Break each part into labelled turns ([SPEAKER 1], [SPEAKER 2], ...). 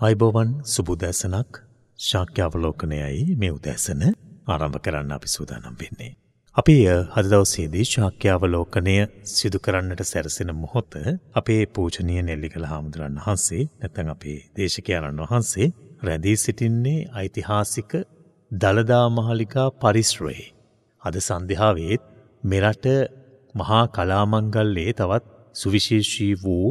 [SPEAKER 1] අයිබෝවන් සුබුදැසනක් ශාක්‍යාවලෝකනයයි මේ උදැසන ආරම්භ කරන්න අපි සූදානම් වෙන්නේ. අපි හදදවසේදී ශාක්‍යාවලෝකනය සිදු කරන්නට සැරසෙන මොහොත අපේ පූජනය නෙල්ලිකළ හාමුදුරන් වහන්සේ නැතැන් අපේ දේශකයාණන් වහන්සේ රැඳී සිටින්නේ ඓතිහාසික දළදා මහලිකා පරිස්්‍රයේ. අද සන්දිහාවේත් මෙරට මහා කලාමංගල්ලේ තවත් සුවිශේෂී වූ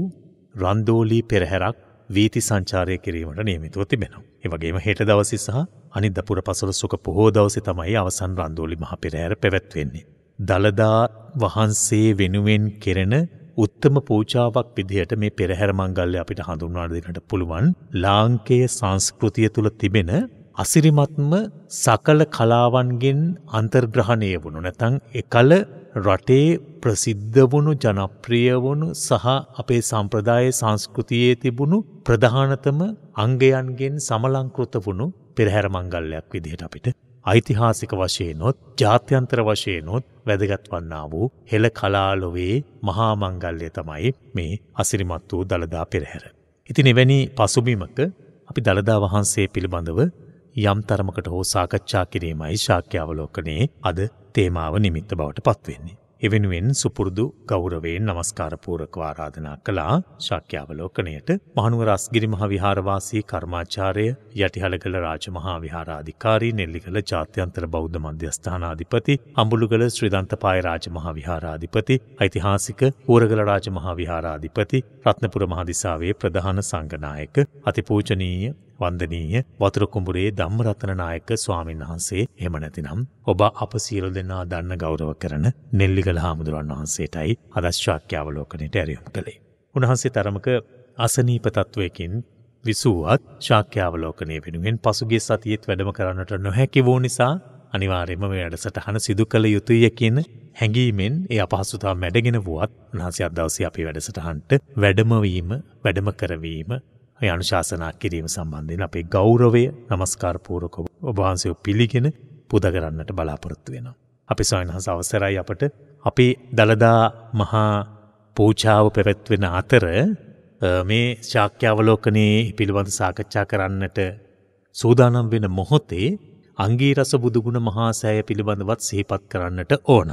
[SPEAKER 1] රන්දෝලී පෙරහැරක් වීති සංචාරය කිරීමට නියමිතුව තිබෙනවා. එවගේම හෙට දවසි සහ අනිදපුර පසල සුක පොහෝ දවසි තමයි අවසන් රන්දෝලි මහ පෙරහැර පැවැත්වෙන්නේ. දළදා වහන්සේ වෙනුවෙන් කෙරෙන උත්තම පූචාවක් විදිහට මේ පෙරහැර මංගල්ල අපිට හඳුන්වාඩ දෙනට පුළුවන් ලාංකයේ සංස්කෘතිය තුළ තිබෙන අසිරිමත්ම සකල කලාවන්ගෙන් අන්තර්ග්‍රහණය වුණු නැතං එකල රටේ ප්‍රසිද්ධ වුණු ජනප්‍රිය වුණු සහ අපේ සම්ප්‍රදාය සංස්කෘතියේ තිබුණු ප්‍රධානතම අංගයන්ගෙන් සමලංකෘත වුණු පෙරහැර මංගල්ලයක් විදිහට අපිට ඓතිහාසික වශයෙනොත් ජාත්‍යන්තර වශයෙනොත් වැදගත් වන්නා වූ හෙළ කලාලොවේ මහා මංගල්ලය තමයි මේ අසිරිමත් වූ දළදා පෙරහැර. ඉතින් එවැනි පසුබිමක අපි දළදා වහන්සේ පිළිබඳව යම් තරමකට හෝ සාකච්ඡා කිරීමයි ශාක්‍යාවලෝකනයේ අද තේමාව නිමිත්ත බවට පත්වෙන්නේ. එවෙනුවෙන් සුපුරුදු ගෞරවයෙන් නමස්කාරපූරක ආරාධනා කළා ශාක්‍යාවලෝකනයට මහනුව රස්ගිරි මහ විහාරවාසී කර්මාචාරය යටිහලකළ රාජමහා විහාරාධිකාරී නෙල්ලිකළ ජාත්‍යන්තර බෞද්ධ මධ්‍යස්ථානාධිපති අඹුළුගල ශ්‍රීදන්තපාය රාජමහා විහාරාධිපති ඓතිහාසික පූරගල රාජමහා විහාරාධිපති රත්නපුර මහදිසාවේ ප්‍රධාන සංගනායක අතිපූජනීය වන්දනීය වතුරකුඹුරේ ධම්මරතන නායක ස්වාමීන් වහන්සේ එහෙම නැතිනම් ඔබ අප සියලු දෙනා දන්න ගෞරව කරන නෙල්ලිගල හාමුදුරන් වහන්සේටයි අදශ්ශාක්‍යාවලෝකනයට ඇරියුම් කළේ. උන්වහන්සේ තරමක අසනීප තත්ත්වයකින් විසුවත් ශාක්‍යාවලෝකනය වෙනුවෙන් පසුගේ සතියෙත් වැඩම කරන්නට නොහැකි වූ නිසා අනිවාර්යම වැඩසටහන සිදු කළ යුතුය කියන හැඟීමෙන් ඒ අපහසුතා මැඩගෙන වුවත් උන්හන්සේ අදවසේ අපි වැඩසටහන්ට වැඩමවීම වැඩම කරවීම අනුශාසනා කිරීම සම්බන්ධයෙන් අපේ ගෞරවය නමස්කාරපූරක ඔබහන්සයෝ පිළිගෙන පුද කරන්නට බලාපොරොත්තු වෙනවා. අපි සොයන්හස අවසරයි අපට අපි දළදා මහා පූචාව පැවැත්වෙන අතර මේ ශාක්‍යාවලෝකනයේ පිළිබඳ සාකච්ඡා කරන්නට සූදානම් වෙන මොහොතේ අංගීරස බුදුගුණ මහා සෑය පිළිබඳවත් සිහිපත් කරන්නට ඕන.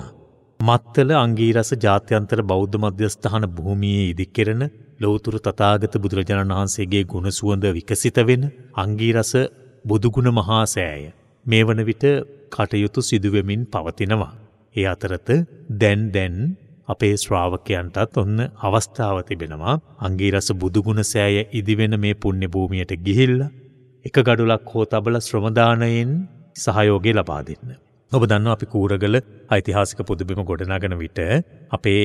[SPEAKER 1] මත්තල අංගීරස ජාත්‍යන්තර බෞද්ධ මධ්‍යස්ථාන භූමියේ ඉදිකෙරෙන ලෝතුර තතාගත බුදුරජාණන් වහන්සේගේ ගුණසුවඳ විකසිත වෙන අංගීරස බුදුගුණ මහා සෑය. මේ වන විට කටයුතු සිදුවමින් පවතිනවා. ඒ අතරත දැන් දැන් අපේ ශ්‍රාවකයන්ටත් ඔන්න අවස්ථාව තිබෙනවා අංගීරස බුදුගුණ සෑය ඉදිවෙන මේ පුුණ්‍ය භූමියයට ගිහිල්ල එක ගඩුලක් හෝ තබල ශ්‍රමදානයෙන් සහයෝගය ලබා දෙන්න. ඔබ දන්න අපි කූරගල ඓතිහාසික පුදුබිම ගොඩනගන විට අපේ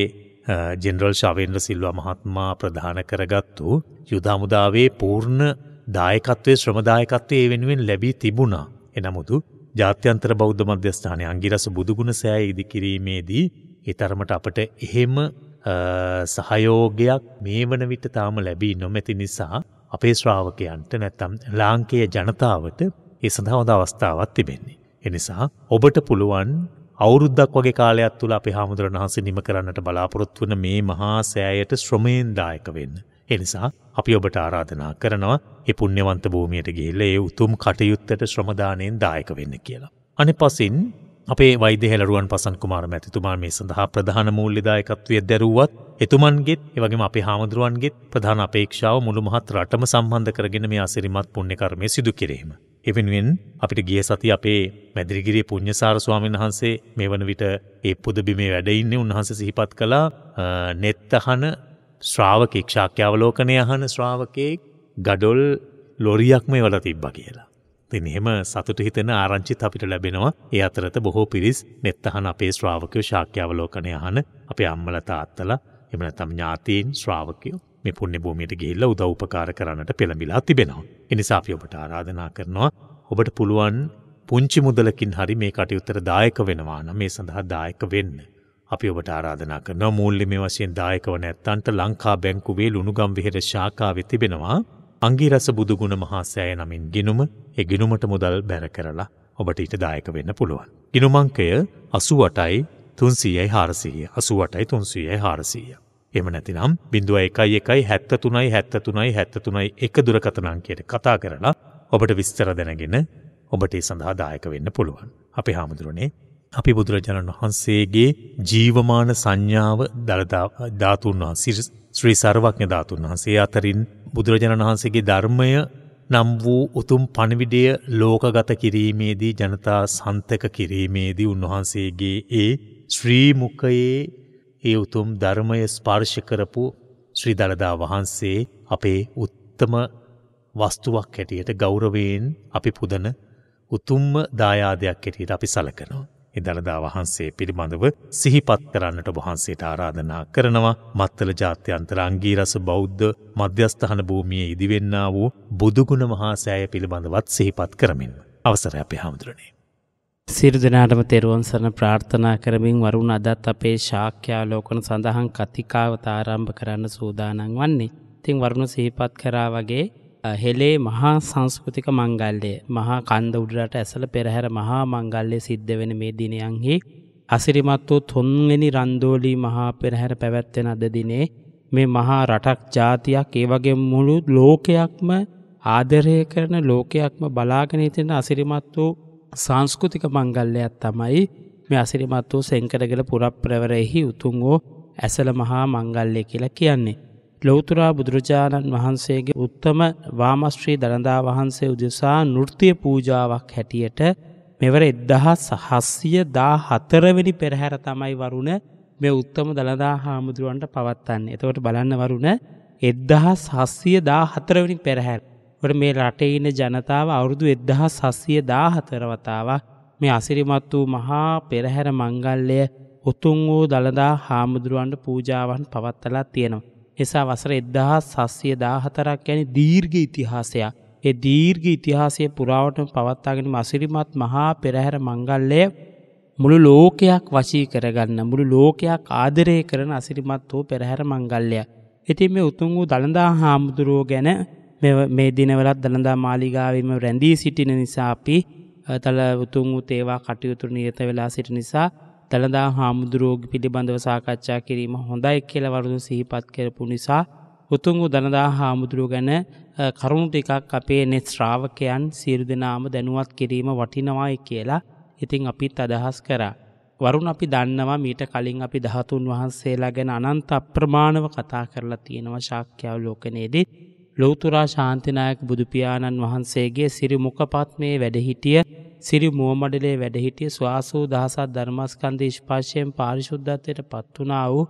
[SPEAKER 1] ජෙනරල් ශවේන්ද්‍ර සිල්වා මහත්මා ප්‍රධාන කරගත්තු යුදාමුදාවේ පූර්ණ දායකත්වය ශ්‍රමදායකත්වය ඒ වෙනුවෙන් ලැබී තිබුණා. එනමුතු ජාත්‍යන්තර බෞද්ධ මධ්‍යස්ථානය අංගිරස බුදුගුණ සෑ ඉදිකිරීමේදී එතරමට අපට එහෙම සහයෝගයක් මේ වන විට තාම ලැබී නොමැති නිසා අපේ ශ්‍රාවකයන්ට නැත්තම් ලාංකය ජනතාවට ඒ සඳහවද අවස්ථාවත් තිබෙන්නේ. එනිසා ඔබට පුළුවන් අවුරුද්දක් වගේ කාලයක් තුළ අප හාමුදුරන් වහන්සේ නිම කරන්නට බලාපොරොත්තු වන මේ මහා සෑයට ශ්‍රමයෙන් දායක වෙන්න. එනිසා අපි ඔබට ආරාධනා කරනවා එ පුුණ්‍යවන්ත භූමියයට ගේල්ල ඒ උතුම් කටයුත්තට ශ්‍රමදානයෙන් දායක වෙන්න කියලා. අනෙ පසින් අපේ වෛදහෙලරුවන් පසන් කුමාර මැතිතුමා මේ සඳහා ප්‍රධාන මූල්ලිදායකත්වය දැරුවත් එතුමන්ගෙත් එවගේ අපේ හාමුදුරුවන්ගෙත් ප්‍රධාන අපේක්ෂාව මුළු මහත් රටම සම්බන්ධ කරගෙන මේ අසිරිමත් පුුණ්‍යකර්මය සිදු කිරීම. එවෙනුවෙන් අපිට ගිය සති අපේ මැදිරිගිරිය පුං්ඥසාර ස්වාමීන් වහන්සේ මේ වන විට ඒ පුදබිමේ වැඩඉන්නේ උන්වහන්ස සිහිපත් කලා නෙත්තහන ශ්‍රාවකෙක් ශාක්‍යාවලෝකනය අහන ශ්‍රාවකයෙක් ගඩොල් ලොරියක් මේ වල තිබ්බ කියලා. තින් එහෙම සතුට හිතෙන ආරංචිත් අපිට ලැබෙනවා. ඒ අතරත බොහෝ පිරිස් නෙත්තහන අපේ ශ්‍රාවකයෝ ශාක්‍යාවලෝකනය අහන අපේ අම්මල තාත්තල එමනතම් ඥාතීන් ශ්‍රාවකයෝ. මේ පුුණ්‍ය භූමියට ගිහිල්ල උදව්පකාර කරන්නට පෙළඹිලා තිබෙනවා. එනිසා අපි ඔබට ආරාධනා කරනවා ඔබට පුළුවන් පුංචි මුදලකින් හරි මේ කටයුත්තර දායක වෙනවා නම් මේ සඳහා දායක වෙන්න. අපි ඔබට ආරාධනා කරන මූල්ලි මේ වශයෙන් දායක වන ඇත්තන්ට ලංකා බැංකුවේ ලුණුගම් විහෙර ශාකාව තිබෙනවා අංගිරස බුදුගුණ මහා සෑය නමින් ගිනුම එ ගිනුමට මුදල් බැර කරලා ඔබට ඊට දායක වෙන්න පුළුවන්. ගිනුමංකය අසුවටයි තුන්සීයයි හාරසීය අසුවටයි තුන්සීයයි හාරසීය. එම නැතිනම් බිඳුව එකයි එකයි හැත්ත තුනයි හැත්ත තුනයි හැත්ත තුනයි එක දුරකතනංකයට කතා කරලා ඔබට විස්තර දැනගෙන ඔබට සඳහා දායක වෙන්න පුළුවන්. අපි හාමුදුරනේ අපි බුදුරජාණන් වහන්සේගේ ජීවමාන සංඥාව ධාතුන් වහන්සේ ශ්‍රී සර්වඥ ධාතුන් වහන්සේ අතරින් බුදුරජාණන් වහන්සේගේ ධර්මය නම් වූ උතුම් පණවිඩය ලෝකගත කිරීමේදී ජනතා සන්තක කිරීමේදී උන්වහන්සේගේ ඒ ශ්‍රීමුකයේ ඒ උතුම් ධර්මය ස්පර්ශ කරපු ශ්‍රී දළදා වහන්සේ අපේ උත්තම වස්තුවක් හැටියට ගෞරවයෙන් අපි පුදන උතුම්ම දායාදයක් හැටියට අපි සලකනවා. එදළදා වහන්සේ පිළිබඳව සිහිපත් කරන්නට වහන්සේට ආරාධනා කරනවා මත්තල ජාත්‍යන්තර අංගීරස බෞද්ධ මධ්‍යස්ථහන භූමිය ඉදිවෙන්න වූ බුදුගුණ මහාසෑය පිළිබඳවත් සිහිපත් කරමින්. අවසර අපේ හාමුදුරනේ.
[SPEAKER 2] සිරු දෙනාටම තෙරුවන් සරණ ප්‍රාර්ථනා කරමින් වරුණ අදත් අපේ ශාක්‍යාලෝකන සඳහන් කතිකාවත ආරම්භ කරන්න සූදානන් වන්නේ. තිං වරුණ සිහිපත් කරා වගේ හෙලේ මහා සංස්කෘතික මංගල්ලය මහා කන්ද උඩරට ඇසල පෙරහැර මහා මංගල්ලය සිද්ධ වෙන මේ දිනයන්හි අසිරිමත් වූ තුන්වෙනි රන්දෝලී මහා පෙරහැර පැවැත්වෙන අද දිනේ මේ මහා රටක් ජාතියක් ඒ වගේ මුළු ලෝකයක්ම ආදරය කරන ලෝකයක්ම බලාගනීතින අසිරිමත් වූ සංස්කෘතික මංගල්ලයක් තමයි මේ අසිරිමත් වූ සෙංකරගල පුරප්‍රවරෙහි උතුන් වූ ඇසල මහා මංගල්ලය කියලා කියන්නේ. ලෝතුරා බුදුරජාණන් වහන්සේගේ උත්තම වාමශ්‍රී දළදා වහන්සේ උදෙසා නෘත්තිය පූජාවක් හැටියට මෙවර එද්දහස් හස්සිය දා හතරවෙනි පෙරහැර තමයි වරුණ මේ උත්තම දළදා හාමුදුරුවන්ට පවත්තන්න. එතවට බලන්න වරුණ එද්දහස් හස්සිය දා හතරවනි පෙරහැර. ට මේ රටේ ඉන්න ජනතාව අවුරුදු එද්දහස් හස්සිය දා හතරවතාවක් මේ අසිරිමත් වූ මහා පෙරහැර මංගල්ලය උතුන් වූ දළදා හාමුදුරුවන්ට පූජාවන් පවත්තලා තියෙනවා. එසා වසර එද්දහා සස්සිය දාහතරක් ගැන දීර්ඝ ඉතිහාසයක්. ඒ දීර්ඝ ඉතිහාසය පුරාවට පවත්තාගෙන මසිරිමත් මහා පෙරහැර මංගල්ලය මුළු ලෝකයක් වශී කරගන්න මුළු ලෝකයක් ආදරය කරන අසිරිමත් වූ පෙරහැර මංගල්ලය. ඉතින් මේ උතුන් වූ දළදා හාමුදුරුවෝ ගැන මේ දිනවලත් දළදා මාලිගාවීම රැඳී සිටින නිසා අපි තල උතුන් වූ තේවා කටයුතුර නියත වෙලා සිට නිසා දළදා හාමුදුරුවෝග පිළිබඳව සාකච්ඡා කිරීම හොඳයි කියල වරුදු සිහිපත් කරපු නිසා උතුන්ගු දනදා හාමුදුරුව ගැන කරුණු ටිකක් අපේ නෙත් ශ්‍රාවකයන් සියරු දෙනාම දැනුවත් කිරීම වටිනවායි කියලා ඉතිං අපිත් අදහස් කරා. වරුන් අපි දන්නවා මීට කලින් අපි දහතුන් වහන්සේලා ගැන අනන්ත අප්‍රමාණව කතා කරලා තියෙනවා ශාක්‍යාව ලෝකනේදී ලෝතුරා ශාන්තිනායක බුදුපාණන් වහන්සේගේ සිරි මුකපත්මේ වැඩහිටිය සිරි මුවමඩලේ වැඩහිටිය ස්වාසූ දහසත් ධර්මස්කන්ද ස්පාශයෙන් පාරිශුද්ධත්වයට පත්වනා වූ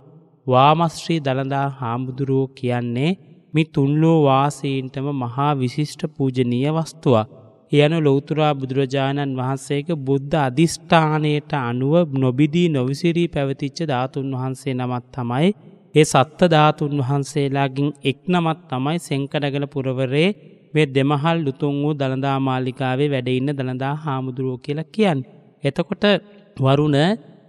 [SPEAKER 2] වාමශ්‍රී දළදා හාමුදුරුවෝ කියන්නේ මි තුන්ලෝ වාසීන්ටම මහා විශිෂ්ට පූජනීය වස්තුව. යනු ලෝතුරා බුදුරජාණන් වහන්සේක බුද්ධ අධිෂ්ඨානයට අනුව නොබිදී නොවිසිරී පැවතිච්ච ධාතුන් වහන්සේ නමත් තමයි ඒ සත්ත ධාතුන් වහන්සේලාගින් එක් නමත් තමයි සෙංකඩගල පුරවරේ මේ දෙමහල් ලුතුන් වූ දළදා මාලිකාවේ වැඩඉන්න දළදා හාමුදුරුවෝ කියලා කියන්න. එතකොට වරුණ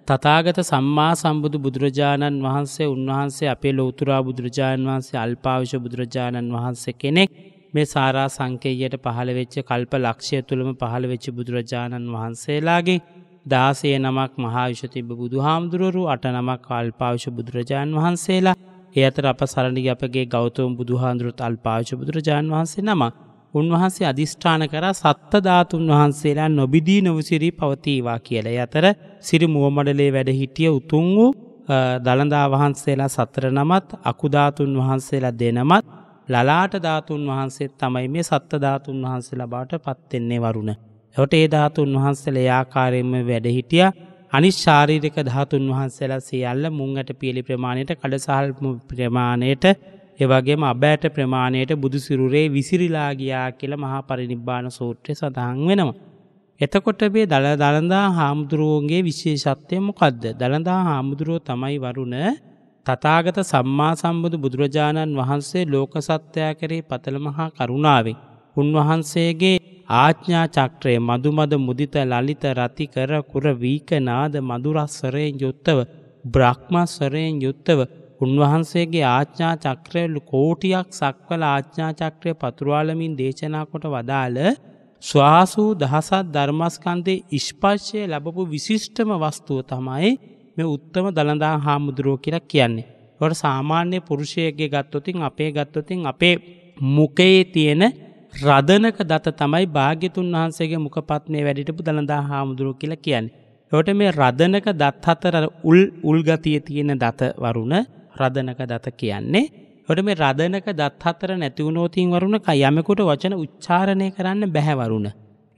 [SPEAKER 2] තතාගත සම්මා සම්බුදු බුදුරජාණන් වහන්සේ උන්වහන්සේ අපේ ලෝතුරා බුදුරජාණන් වහන්සේ අල්පාවිශ බුදුරජාණන් වහන්සේ කෙනෙක් මේ සාරා සංකේයට පහළ වෙච්ච කල්ප ලක්ෂය තුළම පහළ වෙච්ච බුදුරජාණන් වහන්සේලාගේ දාසය නමක් මහාවිශ තිබ බුදු හාමුදුරුවරු අට නමක් අල්පාවිශ බුදුරජාණන් වහන්සේලා. ඒ අතර අප සරණි අපගේ ගෞතවම් බුදුහාන්දුරුත් අල්පාවිශ බුදුරජාණන් වහන්සේ නම. උන්වහන්සේ අධිෂ්ඨාන කර සත්ත ධාතුන් වහන්සේලා නොබිදී නොවසිරී පවතිවා කියල. අතර සිරි මුවමඩලේ වැඩ හිටිය උතුන් වූ දළදා වහන්සේලා සතර නමත් අකුධාතුන් වහන්සේලා දෙනමත් ලලාට ධාතුන් වහන්සේ තමයි මේ සත්ත ධාතුන් වහන්සේලා බාට පත්වෙන්නේ වරුණ. එොට ඒ ධාතුන් වහන්සේල යාකාරයෙන්ම වැඩ හිටිය අනිශාරීරික ධාතුන් වහන්සේලා සියල්ල මුංගට පියලි ප්‍රමාණයට කඩසහල් ප්‍රමාණයට එවගේම අබෑට ප්‍රමාණයට බුදුසිරුරේ විසිරිලාගයා කියල මහා පරිනිබ්බාන සූත්‍රය සඳහන් වෙනවා. එතකොට බේ දළ දළඳා හාමුදුරුවන්ගේ විශේෂත්වය මොකක්ද. දළඳා හාමුදුරුවෝ තමයි වරුණ තතාගත සම්මා සම්බුදු බුදුරජාණන් වහන්සේ ලෝක සත්‍යයා කරේ පතළ මහා කරුණාවෙන්. උන්වහන්සේගේ ආච්ඥා චක්‍රය මදුමද මුදිත ලලිත රති කර කුර වීකනාද මදුරස්සරයෙන් යුත්තව බ්‍රහ්මස්වරයෙන් යුත්තව උන්වහන්සේගේ ආච්ඥා චක්‍රයලු කෝටියක් සක්වල ආච්ඥා චක්‍රය පතුරවාලමින් දේශනා කොට වදාළ ස්වාසූ දහසත් ධර්මස්කන්දේ ඉස්පශ්‍යය ලැබපු විශිෂ්ටම වස්තුව තමයි මේ උත්තම දළදා හාමුදුරුවෝ කියලා කියන්නේ. ොට සාමාන්‍ය පුරුෂයගේ ගත්තොතින් අපේ ගත්තොතින් අපේ මුකයේ තියෙන රදනක දත තමයි භාග්‍යතුන් වහන්සේගේ මුකපත්නය වැඩිටපු දළදා හාමුදුරුව කියල කියන්නේ. ොට මේ රදනක දත් හතර උල් උල්ගතිය තියෙන දත වරුණ රදනක දත කියන්නේ. ොට මේ රදනක දත් හතර නැතිවුණෝතින් වරුණ යමකුට වචන උච්චාරණය කරන්න බැහැවරුණ.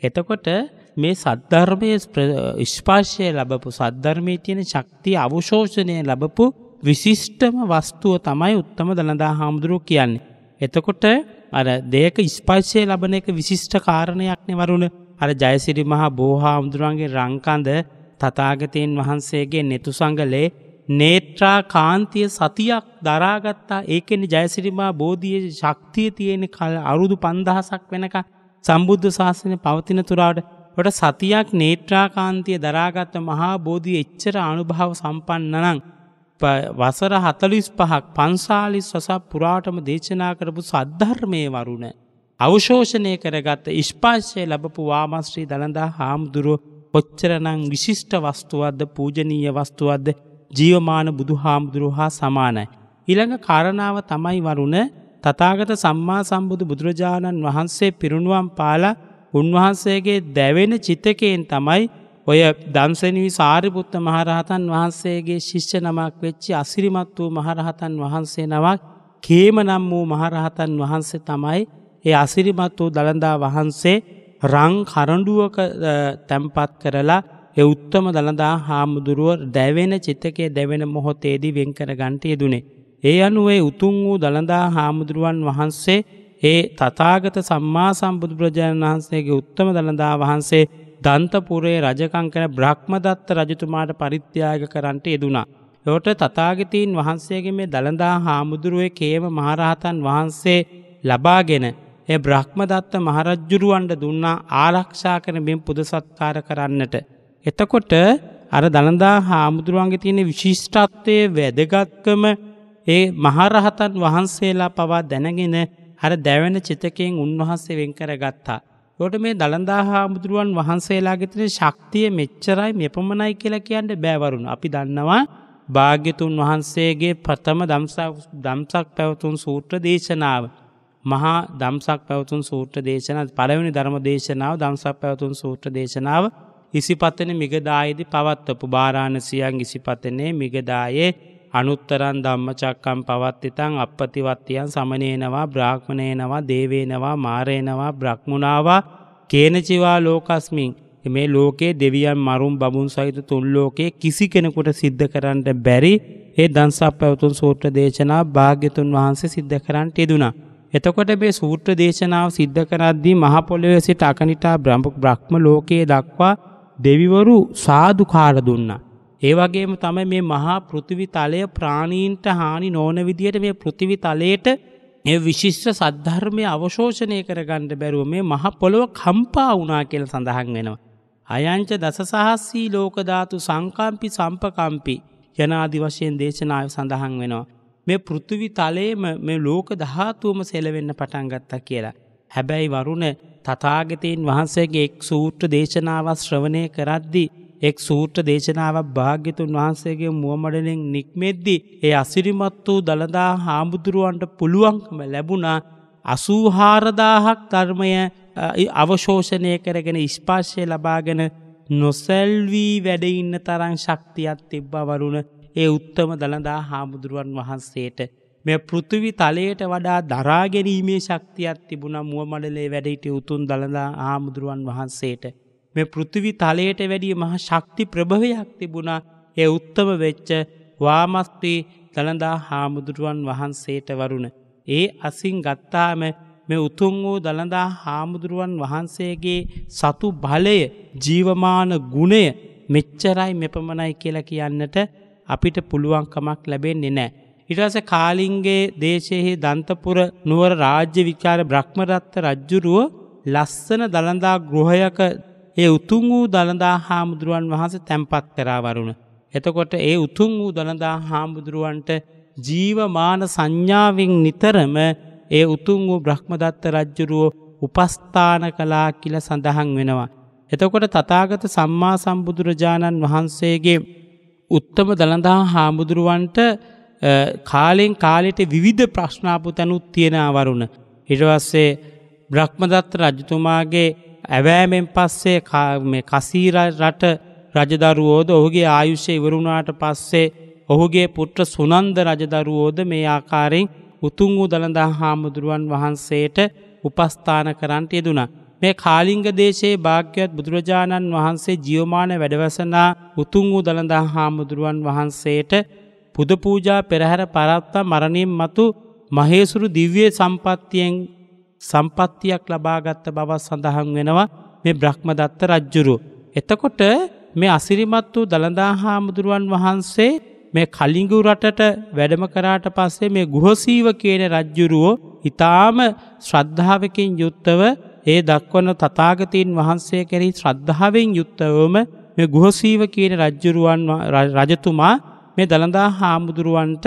[SPEAKER 2] එතකොට මේ සද්ධර්මය ස්පාර්ශය ලබපු සද්ධර්මය තියෙන ශක්තිය අවශෝෂණය ලබපු විශිෂ්ටම වස්තුව තමයි උත්තම දළදා හාමුදුරුව කියන්නේ. එතකොට අර දෙයක ස්පර්ශය ලබන එක විශිෂ්ට කාරණයක්නෙ වරුණ. අර ජයසිරි මහා බෝහාමුදුරුවන්ගේ රංකන්ද තතාගතයෙන් වහන්සේගේ නෙතු සංගලේ නේත්‍රා කාන්තිය සතියක් දරාගත්තා. ඒකෙන ජයසිරිමා බෝධිය ශක්තිය තියෙන කල අරුදු පන්දහසක් වෙනක සම්බුද්ධ ශාසනය පවතින තුරාට ොට සතියක් නේත්‍රාකාන්තිය දරාගත්ත මහා බෝධී එච්චර අනුභාව සම්පන්නනං වසර හතලිස් පහක් පන්සාලිස් වසක් පුරාටම දේශනා කරපු සද්ධර්මය වරුණ. අවශෝෂණය කරගත්ත ඉස්පාශ්‍යය ලබපු වාමශ්‍රී දළඳා හාමුදුරුව කොච්චරනං විශිෂ්ට වස්තුවද්ද පූජනීය වස්තුවද්ද ජීවමාන බුදු හාමුදුරුව හා සමානයි. ඉළඟ කාරණාව තමයි වරුණ තතාගත සම්මා සම්බුදු බුදුරජාණන් වහන්සේ පිරුණුවම් පාලා උන්වහන්සේගේ දැවෙන චිතකයෙන් තමයි ඔය දම්සනවී සාරිපුත්ත මහරහතන් වහන්සේගේ ශිෂ්‍ය නමක් වෙච්චි අසිරිමත් වූ මහරහතන් වහන්සේ නවක් කේම නම් වූ මහරහතන් වහන්සේ තමයි ඒ අසිරිමත් වූ දළඳා වහන්සේ රං කරඩුවක තැම්පත් කරලා එ උත්තම දළදා හාමුදුරුව දැවෙන චිතකේ දැවෙන මොහොතේදී වෙන්කර ගන්ට යෙදුනේ. ඒ අනුවේ උතුන් වූ දළදා හාමුදුරුවන් වහන්සේ ඒ තතාගත සම්මා සම්බුදුරජාණන් වහන්සේගේ උත්තම දළදා වහන්සේ දන්තපුරේ රජකං කර බ්‍රහ්මදත්ත රජතුමාට පරිත්‍යාග කරන්නට යෙදුනා. යෝට තතාගතීන් වහන්සේගේ මේ දළදා හාමුදුරුවේ කේම මහරහතන් වහන්සේ ලබාගෙන ඒ බ්‍රහ්මදත්ත මහරජ්ජුරුවන්ට දුන්නා ආරක්ෂා කරන මෙන් පුදසත්කාර කරන්නට. එතකොට අර දළදා හාමුදුරුවන්ගේ තියෙන විශිෂ්ටත්වය වැදගත්කම ඒ මහරහතන් වහන්සේලා පවා දැනගෙන හර දැවෙන චිතකයෙන් උන්වහන්සේ වෙන් කර ගත්තා. ොට මේ දළදා හාමුදුරුවන් වහන්සේලාගෙතන ශක්තිය මෙච්චරයි මෙපමණයි කියලා කියන්න බෑවරුණ. අපි දන්නවා භාග්‍යතුන් වහන්සේගේ ප්‍රථම දම්සක් පැවතුන් සූත්‍ර දේශනාව. මහා දම්සක් පැවතුන් සූත්‍ර දේශන පළවෙනි ධර්ම දේශනාව දම්සක් පැවතුන් සූත්‍ර දේශනාව ඉසිපත්තන මිගදායේදි පවත්වපු භාරාණසියන් ඉසිපතනේ මිගදායේ අනුත්තරන් ධම්මචක්කම් පවත්තිතං අපපතිවත්තියන් සමනයනවා බ්‍රාහ්මණයනවා දේවේනවා මාරයනවා බ්‍රහ්මුණවා කේනචිවා ලෝකස්මින් මේ ලෝකේ දෙවියන් මරුම් බමුන් සහිත තුන් ලෝකයේ කිසි කෙනෙකුට සිද්ධ කරන්නට බැරි ඒ දන්සක් පැවතුන් සූත්‍ර දේශනා භාග්‍යතුන් වහන්සේ සිද්ධ කරන්නට යෙදුනා. එතකොට මේ සූත්‍ර දේශනාව සිද්ධ කරද්දී මහපොළොවේ සිට අකනිටා බ්‍රහ්ම ලෝකයේ දක්වා දෙවිවරු සාදුකාර දුන්නා. ඒ වගේම තමයි මේ මහා පෘතිවි තලය ප්‍රාණීන්ට හානි නොන විදියට මේ පෘතිවි තලයට ඒ විශිෂ්ට සද්ධර්මය අවශෝෂණය කරගණ්ඩ බැරුව මේ මහ පොළොව කම්පා වනා කියල සඳහන් වෙනවා. අයංච දස සහස්සී ලෝකධාතු සංකම්පි සම්පකම්පි යනාදි වශයෙන් දේශනාව සඳහන් වෙනවා. මේ පෘතිවි තලේම මේ ලෝක දහතුවම සෙලවෙන්න පටන්ගත්තා කියලා. හැබැයි වරුණ තතාගතයෙන් වහන්සේගේ එක් සූට්‍ර දේශනාවත් ශ්‍රවණය කරද්දි එක් සූට්‍ර දේශනාවක් භාග්‍යතුන් වහන්සේගේ මුවමඩලින් නික්මෙද්දි ඒ අසිරිමත් වූ දළදා හාමුදුරුවන්ට පුළුවන්කම ලැබුණා අසූහාරදාහක් ධර්මය අවශෝෂණය කරගෙන ඉස්පාශය ලබාගෙන නොසැල්වී වැඩඉන්න තරං ශක්තියක් තිබ්බවරුණ ඒ උත්තම දළදා හාමුදුරුවන් වහන්සේට මෙ පෘථිවි තලයට වඩා දරාගැනීමේ ශක්තියක් තිබුණ මුවමඩලේ වැඩයිට උතුන් දළදා ආමුදුරුවන් වහන්සේට. මේ පෘථිවි තලයට වැඩිය මහ ශක්ති ප්‍රභවයක් තිබුණා ඒ උත්තම වෙච්ච වාමස්ත්‍රී දළදා හාමුදුරුවන් වහන්සේට වරුණ. ඒ අසින් ගත්තාම මේ උතුන් වූ දළදා හාමුදුරුවන් වහන්සේගේ සතු බලය ජීවමාන ගුණය මෙච්චරයි මෙපමණයි කියලා කියන්නට අපිට පුළුවන්කමක් ලැබෙන්නේ නෑ. ඉටස කාලින්ගේ දේශයෙහි දන්තපුර නුවර රාජ්‍ය විචාර බ්‍රහ්මරත්ත රජ්ජුරුව ලස්සන දළඳා ගෘහයක ඒ උතුන් වූ දළදා හාමුදුරුවන් වහස තැන්පත් කරාවරුණ. එතකොට ඒ උතුන් වූ දළදා හාමුදුරුවන්ට ජීවමාන සංඥාවෙන් නිතරම ඒ උතුන් වූ බ්‍රහ්මදත්ත රජ්ජුරුව උපස්ථාන කලා කියල සඳහන් වෙනවා. එතකොට තතාගත සම්මා සම්බුදුරජාණන් වහන්සේගේ උත්තම දළදා හාමුදුරුවන්ට කාලෙන් කාලෙට විවිධ ප්‍රශ්නාපු තැනුත් තියෙනවරුණ. හිටවස්සේ බ්‍රහ්මදත්ත රජතුමාගේ ඇවෑමෙන් පස්සේ කසීර රට රජදරුවෝද ඔහුගේ ආයුෂය ඉවරුණාට පස්සේ ඔහුගේ පුට්‍ර සුනන්ද රජදරුවෝද මේ ආකාරෙන් උතුන් වූ දළදා හාමුදුරුවන් වහන්සේට උපස්ථාන කරන්ට යෙදුනා. මේ කාලිංග දේශයේ භාග්‍යවත් බුදුරජාණන් වහන්සේ ජියවමාන වැඩවසනා උතුන් වූ දළදා හාමුදුරුවන් වහන්සේට පුදපූජා පෙරහැර පරත්තා මරණින් මතු මහේසුරු දිව්‍ය සම්පත්තියෙන් සම්පත්තියක් ලබාගත්ත බව සඳහන් වෙනවා මේ බ්‍රහ්මදත්ත රජ්ජුරු. එතකොට මේ අසිරිමත් වූ දළදා හාමුදුරුවන් වහන්සේ මේ කලිංගු රටට වැඩම කරාට පස්සේ මේ ගුහසීව කියන රජ්ජුරුවෝ ඉතාම ශ්‍රද්ධාවකින් යුත්තව ඒ දක්වන තතාගතීන් වහන්සේ කෙරෙහි ශ්‍රද්ධාවෙන් යුත්තවම මේ ගුහසීව කියන රජ්ජුරුවන් රජතුමා මේ දළදා හාමුදුරුවන්ට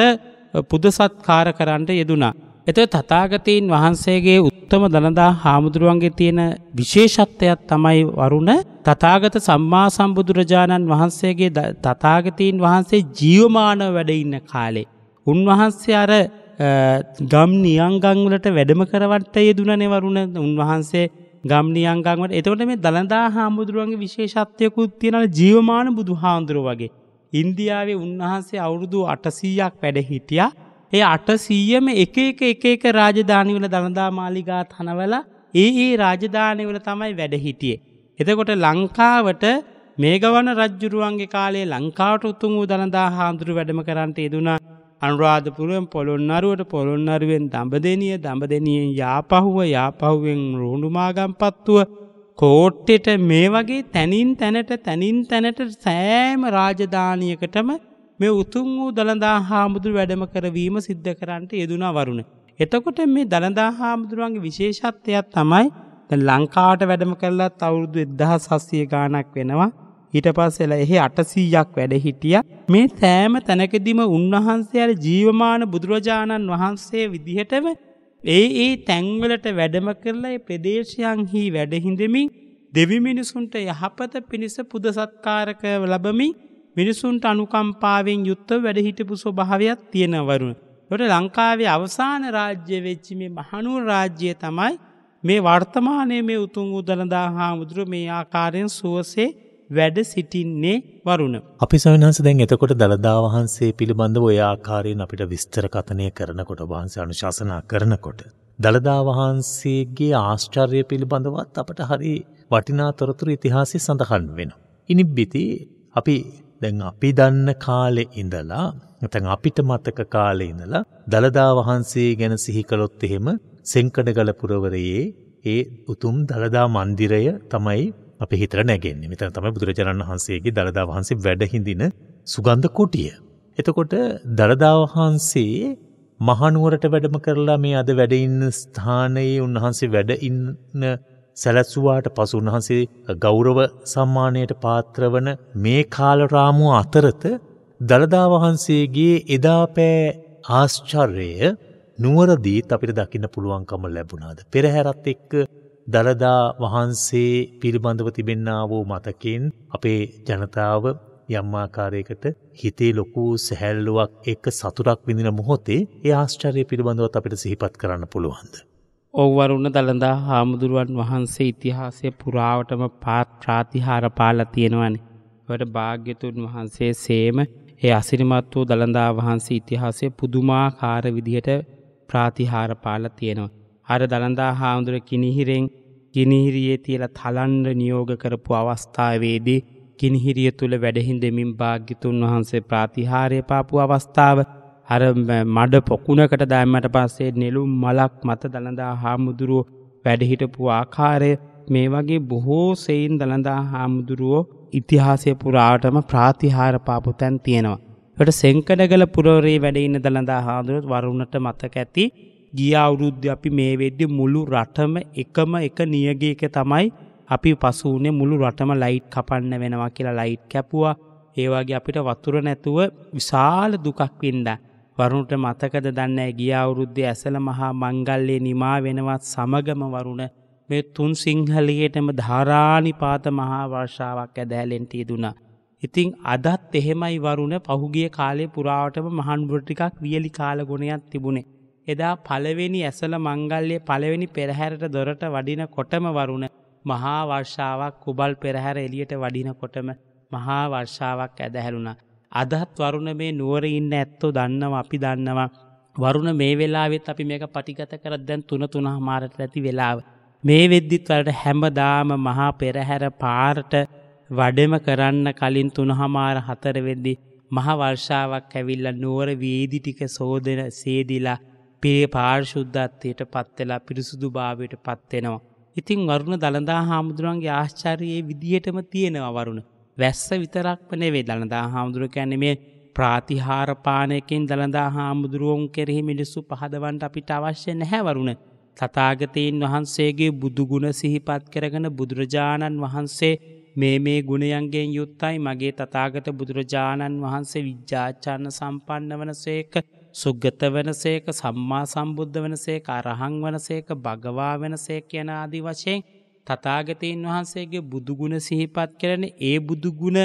[SPEAKER 2] පුදසත්කාර කරන්නට යෙදුනා. එත තතාගතීන් වහන්සේගේ උත්තම දළදා හාමුදුරුවන්ගේ තියෙන විශේෂත්වයක් තමයි වරුණ තතාගත සම්මා සම්බුදුරජාණන් වහන්සේගේ තතාගතීන් වහන්සේ ජීවමානව වැඩඉන්න කාලේ. උන්වහන්සේ අර ගම් නියංගංවලට වැඩම කරවට යෙදුනනේ වරුණ උන්වහන්සේ ගම් නියංගංවට එතකොට මේ දළදා හාමුදුරුවන්ගේ විශේෂත්වයකුත් තියෙනල ජීවමාන බුදු හාමුදුරුව වගේ. ඉන්දියාවේ උන්වහන්සේ අවුරුදු අටසීයක් වැඩ හිටියා ඒ අටසීයම එක එක එක එක රාජධානිවල දළදා මාලිගා තනවල ඒ ඒ රාජධානයවල තමයි වැඩ හිටියේ. එතකොට ලංකාවට මේගවන රජ්ජුරුවන්ගේ කාලේ ලංකාවට උතුන් වූ දළදා හාමුදුරු වැඩම කරන්නට යෙදුනා අනුරාධපුරුවෙන් පොළොන්නරුවට පොළොන්නරුවෙන් දඹදනිය දඹදනියෙන් යාපහුව යාපහුවෙන් රුණුමාගම්පත්තුව කෝට්ටෙට මේ වගේ තැනින් තැනට තැනින් තැනට සෑම රාජධානයකටම මේ උතුම් වූ දළදා හාමුදුරු වැඩම කරවීම සිද්ධ කරන්නට යෙදුනා වරුණ. එතකොට මේ දළදා හාමුදුරුවන්ගේ විශේෂත්වයක් තමයි ලංකාවට වැඩම කරලත් අවුරුදු එදදහ සස්සිය ගානක් වෙනවා ඊට පස්සෙලා එහි අටසීයක් වැඩ හිටිය මේ සෑම තැනකදිම උන්වහන්සේ අර ජීවමාන බුදුරජාණන් වහන්සේ විදිහටම ඒ ඒ තැන්වලට වැඩම කරලා ප්‍රදේශයන්හි වැඩහිඳමින් දෙවි මිනිසුන්ට යහපත පිණිස පුදසත්කාරක ලබමින් මිනිසුන්ට අනුකම්පාවෙන් යුත්ත වැඩහිටපු ස්වභාවයක් තියෙනවරුණ. ොට ලංකාවේ අවසාන රාජ්‍ය වෙච්චි මේ මහනුව රාජ්‍යය තමයි මේ වර්තමානය මේ උතුන් උදලදා හාමුදුරුව මේ ආකාරයෙන් සුවසේ වැඩ සිටින්නේ වරුණ.
[SPEAKER 1] අපි සවිනාස දැන් එතකොට දළදා වහන්සේ පිළිබඳ ඔය ආකාරයෙන් අපිට විස්තර කතනය කරනකොට වහන්සේ අනුශාසනා කරනකොට. දළදා වහන්සේගේ ආශ්චර්ය පිළිබඳවත් අපට හරි වටිනා තොරතුරු ඉතිහාසය සඳහන් වෙන. ඉනිබ්බිති අපි දැන් අපි දන්න කාලෙ ඉඳලා නැතන් අපිට මතක කාලෙ ඉඳලා දළදා වහන්සේ ගැන සිහිකළොත් එහෙම සෙංකඩගල පුරවරයේ ඒ උතුම් දළදා මන්දිරය තමයි අප හිතර නැගෙන්නේ මෙතන තමයි බුදුරජාණන් වහන්සේගේ දළදා වහන්සේ වැඩහිඳින සුගන්ධ කුටිය. එතකොට දළදා වහන්සේ මහනුවරට වැඩම කරලා මේ අද වැඩඉන්න ස්ථානයේ උන්වහන්සේ වැඩ ඉන්න සැලැස්සුවාට පසු උන්වහන්සේ ගෞරව සම්මානයට පාත්‍රවන මේ කාලරාමුව අතරත දළදා වහන්සේගේ එදාපෑ ආශ්චර්යය නුවරදීත් අපිට දකින්න පුළුවන්කම ලැබුණාද. පෙරහැරත් එක්ක දළදා වහන්සේ පිළිබඳව තිබෙන්න්නා වූ මතකින් අපේ ජනතාව යම්මාකාරයකට හිතේ ලොකු සැහැල්ලුවක් එක්ක සතුරක් විඳින මොහොතේ ඒ ආශ්චර්ය පිළිබඳවත් අපිට සිහිපත් කරන්න පුළුවන්ද.
[SPEAKER 2] ඔව්වරුන්න දළඳා හාමුදුරුවන් වහන්සේ ඉතිහාසය පුරාවටම පාත් ප්‍රාතිහාර පාල තියෙනවන. වට භාග්‍යතුන් වහන්සේ සේම ඒ අසිරිමත් වූ දළඳා වහන්සේ ඉතිහාසය පුදුමාකාර විදිහට ප්‍රාතිහාර පාල තියෙනවා. අර දළඳා හාමුදුර කිනිහිරෙන් ගිනිහිරියේ තියල තලන්ඩ නියෝග කරපු අවස්ථාවේදී කිනිහිරිය තුළ වැඩහින්දමින් භාග්‍යතුන් වහන්සේ ප්‍රාතිහාරය පාපු අවස්ථාව අර මඩ පොකුණකට දැම්මට පස්සේ නෙලුම් මලක් මත දළඳා හාමුදුරුවෝ වැඩහිටපු ආකාරය මේ වගේ බොහෝ සෙයින් දළඳා හාමුදුරුවෝ ඉතිහාසය පුරාටම ප්‍රාතිහාර පාපු තැන් තියෙනවා. ට සෙංකඩගල පුරෝරේ වැඩඉන්න දළඳා හාදුරුවත් වරුණට මතක ඇති ගිය අවුරුද්ධ අපි මේ වෙද්දි මුළු රටම එකම එක නියගේක තමයි අපි පසුනේ මුළු රටම ලයිට් කපන්න වෙනවා කියලා ලයිට් කැපුවා ඒවාගේ අපිට වතුර නැතුව විශාල දුකක් වින්ද. වරුණට මතකද දන්න ගිය අවුරුද්ධ ඇසල මහා මංගල්ලේ නිමා වෙනවත් සමගම වරුණ මේ තුන් සිංහලයටම ධාරානිපාත මහා වර්ෂාවක් ඇදෑලෙන්ට යෙදුනා. ඉතිං අදත් එහෙමයි වරුණ පහුගිය කාලේ පුරාවටම මහන්බුර ටිකක් වියලි කාල ගුණයක් තිබුණේ. එදා පළවෙනි ඇසල මංගල්ලේ පළවෙනි පෙරහැරට දොරට වඩින කොටම වරුණ මහා වර්ෂාවක් කුබල් පෙරහැර එලියට වඩින කොටම මහා වර්ෂාවක් ඇදහැරුණ. අදත් වරුණ මේ නුවර ඉන්න ඇත්තෝ දන්නවා අපි දන්නවා. වරුණ මේ වෙලාවෙත් අපි මේක පටිගත කරත් දැන් තුන තුන හමාරට ඇති වෙලාව. මේ වෙද්දිත් වලට හැමදාම මහා පෙරහැර පාරට වඩම කරන්න කලින් තුනහමාර හතර වෙද්දි මහ වර්ෂාවක් ඇවිල්ල නුවර වේදි ටික සෝදන සේදිලා පේ පාර්ශුද්ධත්වයට පත්වෙලා පිරිසුදු භාවයට පත්වෙනවා. ඉතිං වරුණ දළදා හාමුදුරුවන්ගේ ආශ්චාරයේ විදිහටම තියෙනවා වරුණ. වැස්ස විතරක්ම නෙවේ දළදා හාමුදුරුව කැන මේ ප්‍රාතිහාරපානයකින් දළදා හාමුදුරුවෝන් කෙරෙහි මිනිස්සු පහදවන්ට අපිට අවශ්‍ය නැහැවරුණ. තතාගතයෙන් වහන්සේගේ බුදුගුණ සිහිපත් කරගන බුදුරජාණන් වහන්සේ මේ මේ ගුණයන්ගෙන් යුත්තයි මගේ තතාගත බුදුරජාණන් වහන්සේ විද්‍යාචාන්න සම්පන්න වනසේක සුග්ගත වනසේක සම්මා සම්බුද්ධ වනසේක අරහං වනසේක භගවා වනසේ කියන ආදි වශයෙන් තතාගතයෙන් වහන්සේගේ බුදුගුණ සිහිපත් කරන ඒ බුදුගුණ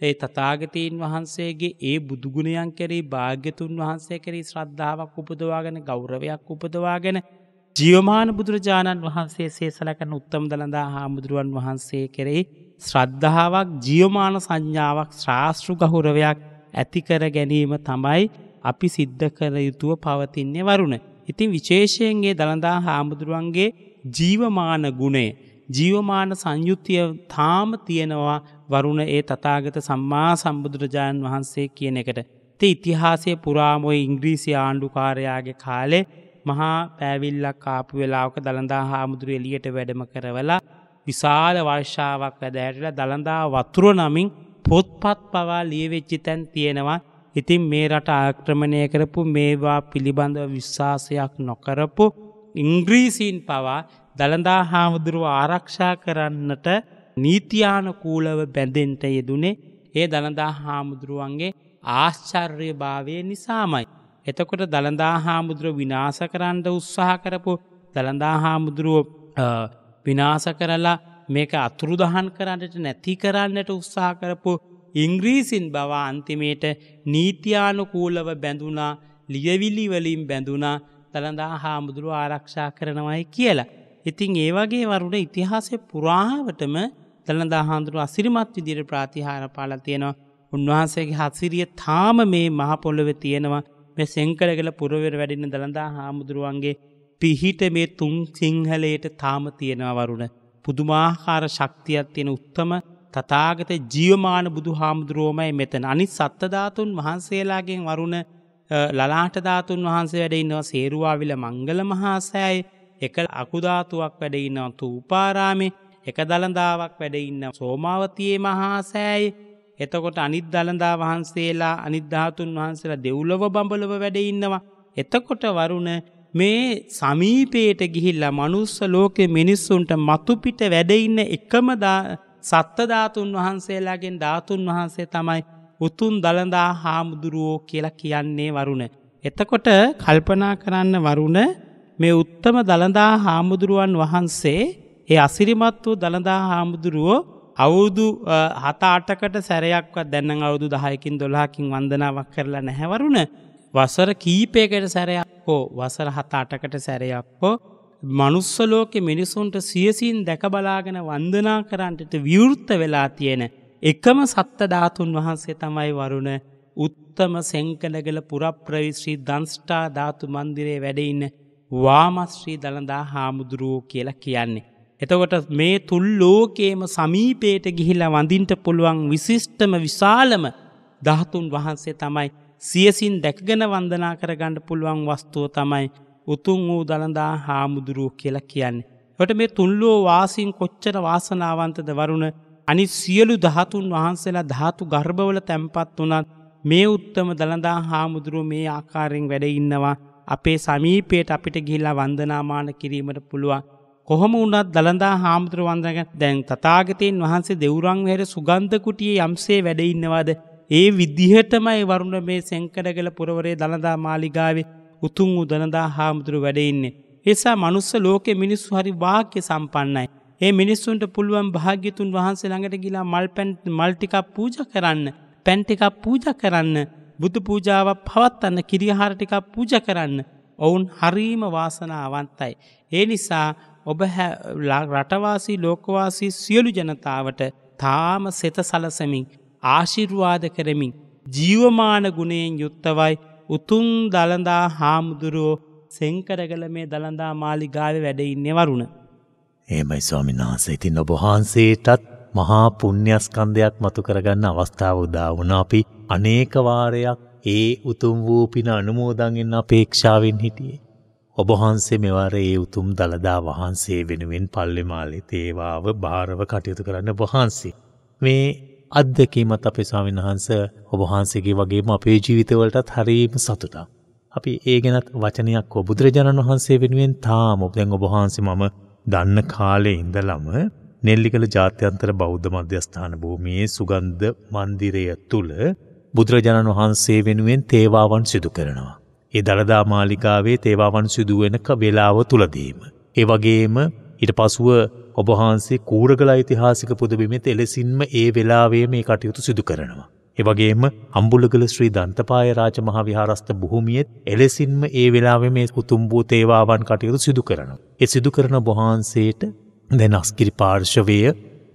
[SPEAKER 2] ඒ තතාගතයෙන් වහන්සේගේ ඒ බුදුගුණයන් කෙරී භාග්‍යතුන් වහන්සේ කරී ශ්‍රද්ධාවක් උපදවාගෙන ගෞරවයක් උපදවාගෙන ජියවමාන බුදුරජාණන් වහන්සේ සේසලකන උත්තම් දළඳා හාමුදුරුවන් වහන්සේ කෙරෙහි ශ්‍රද්ධාවක් ජියවමාන සංඥාවක් ශ්‍රාස්ෘ ගහුරවයක් ඇතිකර ගැනීම තමයි අපි සිද්ධ කර යුතුව පවතින්නේ වරුණ. ඉතින් විශේෂයෙන්ගේ දළඳා හාමුදුරුවන්ගේ ජීවමාන ගුණේ ජීවමාන සංයුත්තිය තාම තියෙනවා වරුණ ඒ තතාගත සම්මා සම්බුදුරජාණන් වහන්සේ කියන එකට. ති ඉතිහාසය පුරාමොය ඉංග්‍රීසි ආණ්ඩුකාරයාගේ කාලේ මහා පැවිල්ලක් කාපු වෙලාවක දළඳා හාමුදුරු එලියට වැඩම කරවලා විශාල වර්ෂාවක් වැදෑටල දළඳා වතුර නමින් පොත්පත් පවා ලියවෙච්චි තැන් තියෙනවා ඉතින් මේ රට ආක්‍රමණය කරපු මේවා පිළිබඳව විශ්වාසයක් නොකරපු ඉංග්‍රීසීන් පවා දළඳා හාමුදුරුව ආරක්ෂා කරන්නට නීතියානකූලව බැඳෙන්ට යෙදුනේ ඒ දළදා හාමුදුරුවන්ගේ ආශ්චර්ය භාවය නිසාමයි. එතකොට දළදා හාමුදුරුව විනාස කරන්න උත්සාහ කරපු දළදා හාමුදුරුව විනාස කරලා මේක අතුරුදහන් කරන්නට නැති කරන්නට උත්සාහ කරපු ඉංග්‍රීසින් බව අන්තිමේට නීතියානුකූලව බැඳුනා ලියවිලි වලින් බැඳුනා දළදා හාමුදුරුව ආරක්ෂා කරනවයි කියලා. ඉතින් ඒවගේ වරුට ඉතිහාසය පුරාවටම දළදා හාමුදුරුව අසිරිමත් විදිර ප්‍රාතිහාර පාල තියෙනවා. උන්වහන්සේගේ හත්සිරිය තාම මේ මහපොල්ලොව තියෙනවා. මේ සෙංකරගල පුරවර වැඩින්න දළදා හාමුදුරුවන්ගේ පිහිට මේ තුන් සිංහලයට තාම තියෙනවා වරුණ. පුදුමාහාර ශක්තියක් තියෙන උත්තම තතාගත ජියමාන බුදු හාමුදුරුවෝමයි මෙතන. අනි සත්තධාතුන් වහන්සේලාගෙන් වරුණ ලලාට ධාතුන් වහන්සේ වැඩඉන්නවා සේරුවාවිල මංගල මහාසෑයි එක අකුධාතුවක් වැඩඉන්නවා තූපාරාමේ එක දළඳාවක් වැඩඉන්න සෝමාවතියේ මහාසෑයි එතකොට අනිත් දළඳා වහන්සේලා අනිද්ධාතුන් වහන්සේලා දෙව්ලොව බඹලව වැඩඉන්නවා. එතකොට වරුණ මේ සමීපයට ගිහිල්ලා මනුස්ස ලෝකෙ මිනිස්සුන්ට මතුපිට වැඩඉන්න එකම සත්තධාතුන් වහන්සේලාගෙන් ධාතුන් වහන්සේ තමයි උතුන් දළඳා හාමුදුරුවෝ කියලා කියන්නේ වරුණ. එතකොට කල්පනා කරන්න වරුණ මේ උත්තම දළඳා හාමුදුරුවන් වහන්සේ ඒ අසිරිමත් වූ දළදා හාමුදුරුවෝ අවුදු හත අටකට සැරයක්වත් දැන්න අවුදු දහයකින් දොලාකින් වන්දනාවක් කරලා නැහැවරුණ වසර කීපයකට සැරයක් හෝ වසර හත අටකට සැරයක් හෝ මනුස්සලෝකෙ මිනිසුන්ට සියසින් දැකබලාගෙන වන්දනා කරන්නට විවෘත්ත වෙලා තියෙන එකම සත්ත ධාතුන් වහන්සේ තමයි වරුණ. උත්තම සෙංකලගල පුරප්‍රවිශ්‍රී දන්ස්ටා ධාතු මන්දිරේ වැඩඉන්න වාමශ්‍රී දළදා හාමුදුරුවෝ කියලා කියන්නේ. එතකොට මේ තුල් ලෝකේම සමීපයට ගිහිලා වඳින්ට පුළුවන් විශිෂ්ටම විශාලම දහතුන් වහන්සේ තමයි සියසින් දැක්ගෙන වන්දනා කරගණ්ඩ පුළුවන් වස්තුව තමයි උතුන් වූ දළදා හාමුදුරුව කියලා කියන්නේ. ට මේ තුල්ලෝ වාසින් කොච්චර වාසනාවන්තද වරුණ අනි සියලු දහතුන් වහන්සේලා ධාතු ගර්භවල තැම්පත් වනත් මේ උත්තම දළදා හාමුදුරුව මේ ආකාරෙන් වැඩ ඉන්නවා අපේ සමීපයට අපිට ගිල්ලා වන්දනාමාන කිරීමට පුළුවන් කොහොම වුණත් දළඳා හාමුදුර වන්දග දැන් තතාගතයෙන් වහන්සේ දෙවුරං හැර සුගන්ධකුටියේ යම්සේ වැඩඉන්නවාද ඒ විදිහටමයි වරුණ මේ සැංකඩගල පුරවරේ දළදා මාලිගාවේ උතුන් වූ දළදා හාමුදුරු වැඩඉන්නේ. එසා මනුස්ස ලෝකෙ මිනිස්සු හරි වාක්‍ය සම්පන්නයි. ඒ මිනිස්සුන්ට පුළුවන් භාග්‍යතුන් වහන්සේ ළඟට ගිලා මල් පැන් මල්ටිකක් පූජ කරන්න පැන්ටිකක් පූජ කරන්න බුදු පූජාවක් පවත්වන්න කිරිහාර ටිකක් පූජ කරන්න ඔවුන් හරීම වාසනාවන්තයි. ඒ නිසා ඔබ රටවාසී ලෝකවාසී සියලු ජනතාවට තාම සෙත සලසමින් ආශිර්වාද කරමින් ජීවමාන ගුණයෙන් යුත්තවයි උතුන් දළඳා හාමුදුරුවෝ සෙංකරගල මේ දළඳා මාලිගාව වැඩඉන්න වරුණ.
[SPEAKER 1] ඒමයි ස්වාමින් වහන්සේ ඉතින් ඔබහන්සේටත් මහා පුුණ්‍යස්කන්දයක් මතු කරගන්න අවස්ථාව උදා වුණ අපි අනේකවාරයක් ඒ උතුම් වූ පින අනුමෝදන්ගෙන් අපේක්ෂාවෙන් හිටියේ. ඔබහන්සේ මෙවර ඒ උතුම් දළදා වහන්සේ වෙනුවෙන් පල්ලෙමාලෙ තේවාව භාරව කටයුතු කරන්න වහන්සේ. මේ අත්දකීමත් අපේ ස්වාමින් වහන්ස ඔබහන්සේගේ වගේම අපේ ජීවිතවලටත් හරීම සතුටක්. අපි ඒ ගැනත් වචනයක් බුදුරජාණන් වහන්සේ වෙනුවෙන් තාම ඔබදැන් ඔබහන්සේ මම දන්න කාලේ ඉඳලම නෙල්ලිකළ ජාත්‍යන්තර බෞද්ධ මධ්‍යස්ථාන භූමියේ සුගන්ධ මන්දිරය තුළ බුදුරජාණන් වහන්සේ වෙනුවෙන් තේවාවන් සිදු කරනවා. ඒ දළදා මාලිකාවේ තේවාවන් සිදුවෙනක වෙලාව තුළදීම. ඒ වගේම ඉට පසුව ඔබහන්සේ කූරගල යිතිහාසික පුදබිමෙත් එලෙසින්ම ඒ වෙලාවේ මේ කටයුතු සිදු කරනවා. එවගේම අම්බුලගල ශ්‍රී දන්තපාය රාජ මහවිහාරස්ථ බොහොමියත් එලෙසින්ම ඒ වෙලාව මේ උතුම් වූ තේවාවන් කටයුතු සිදු කරනවා. එ සිදු කරන බොහන්සේට දැන් අස්කිරි පාර්ශවය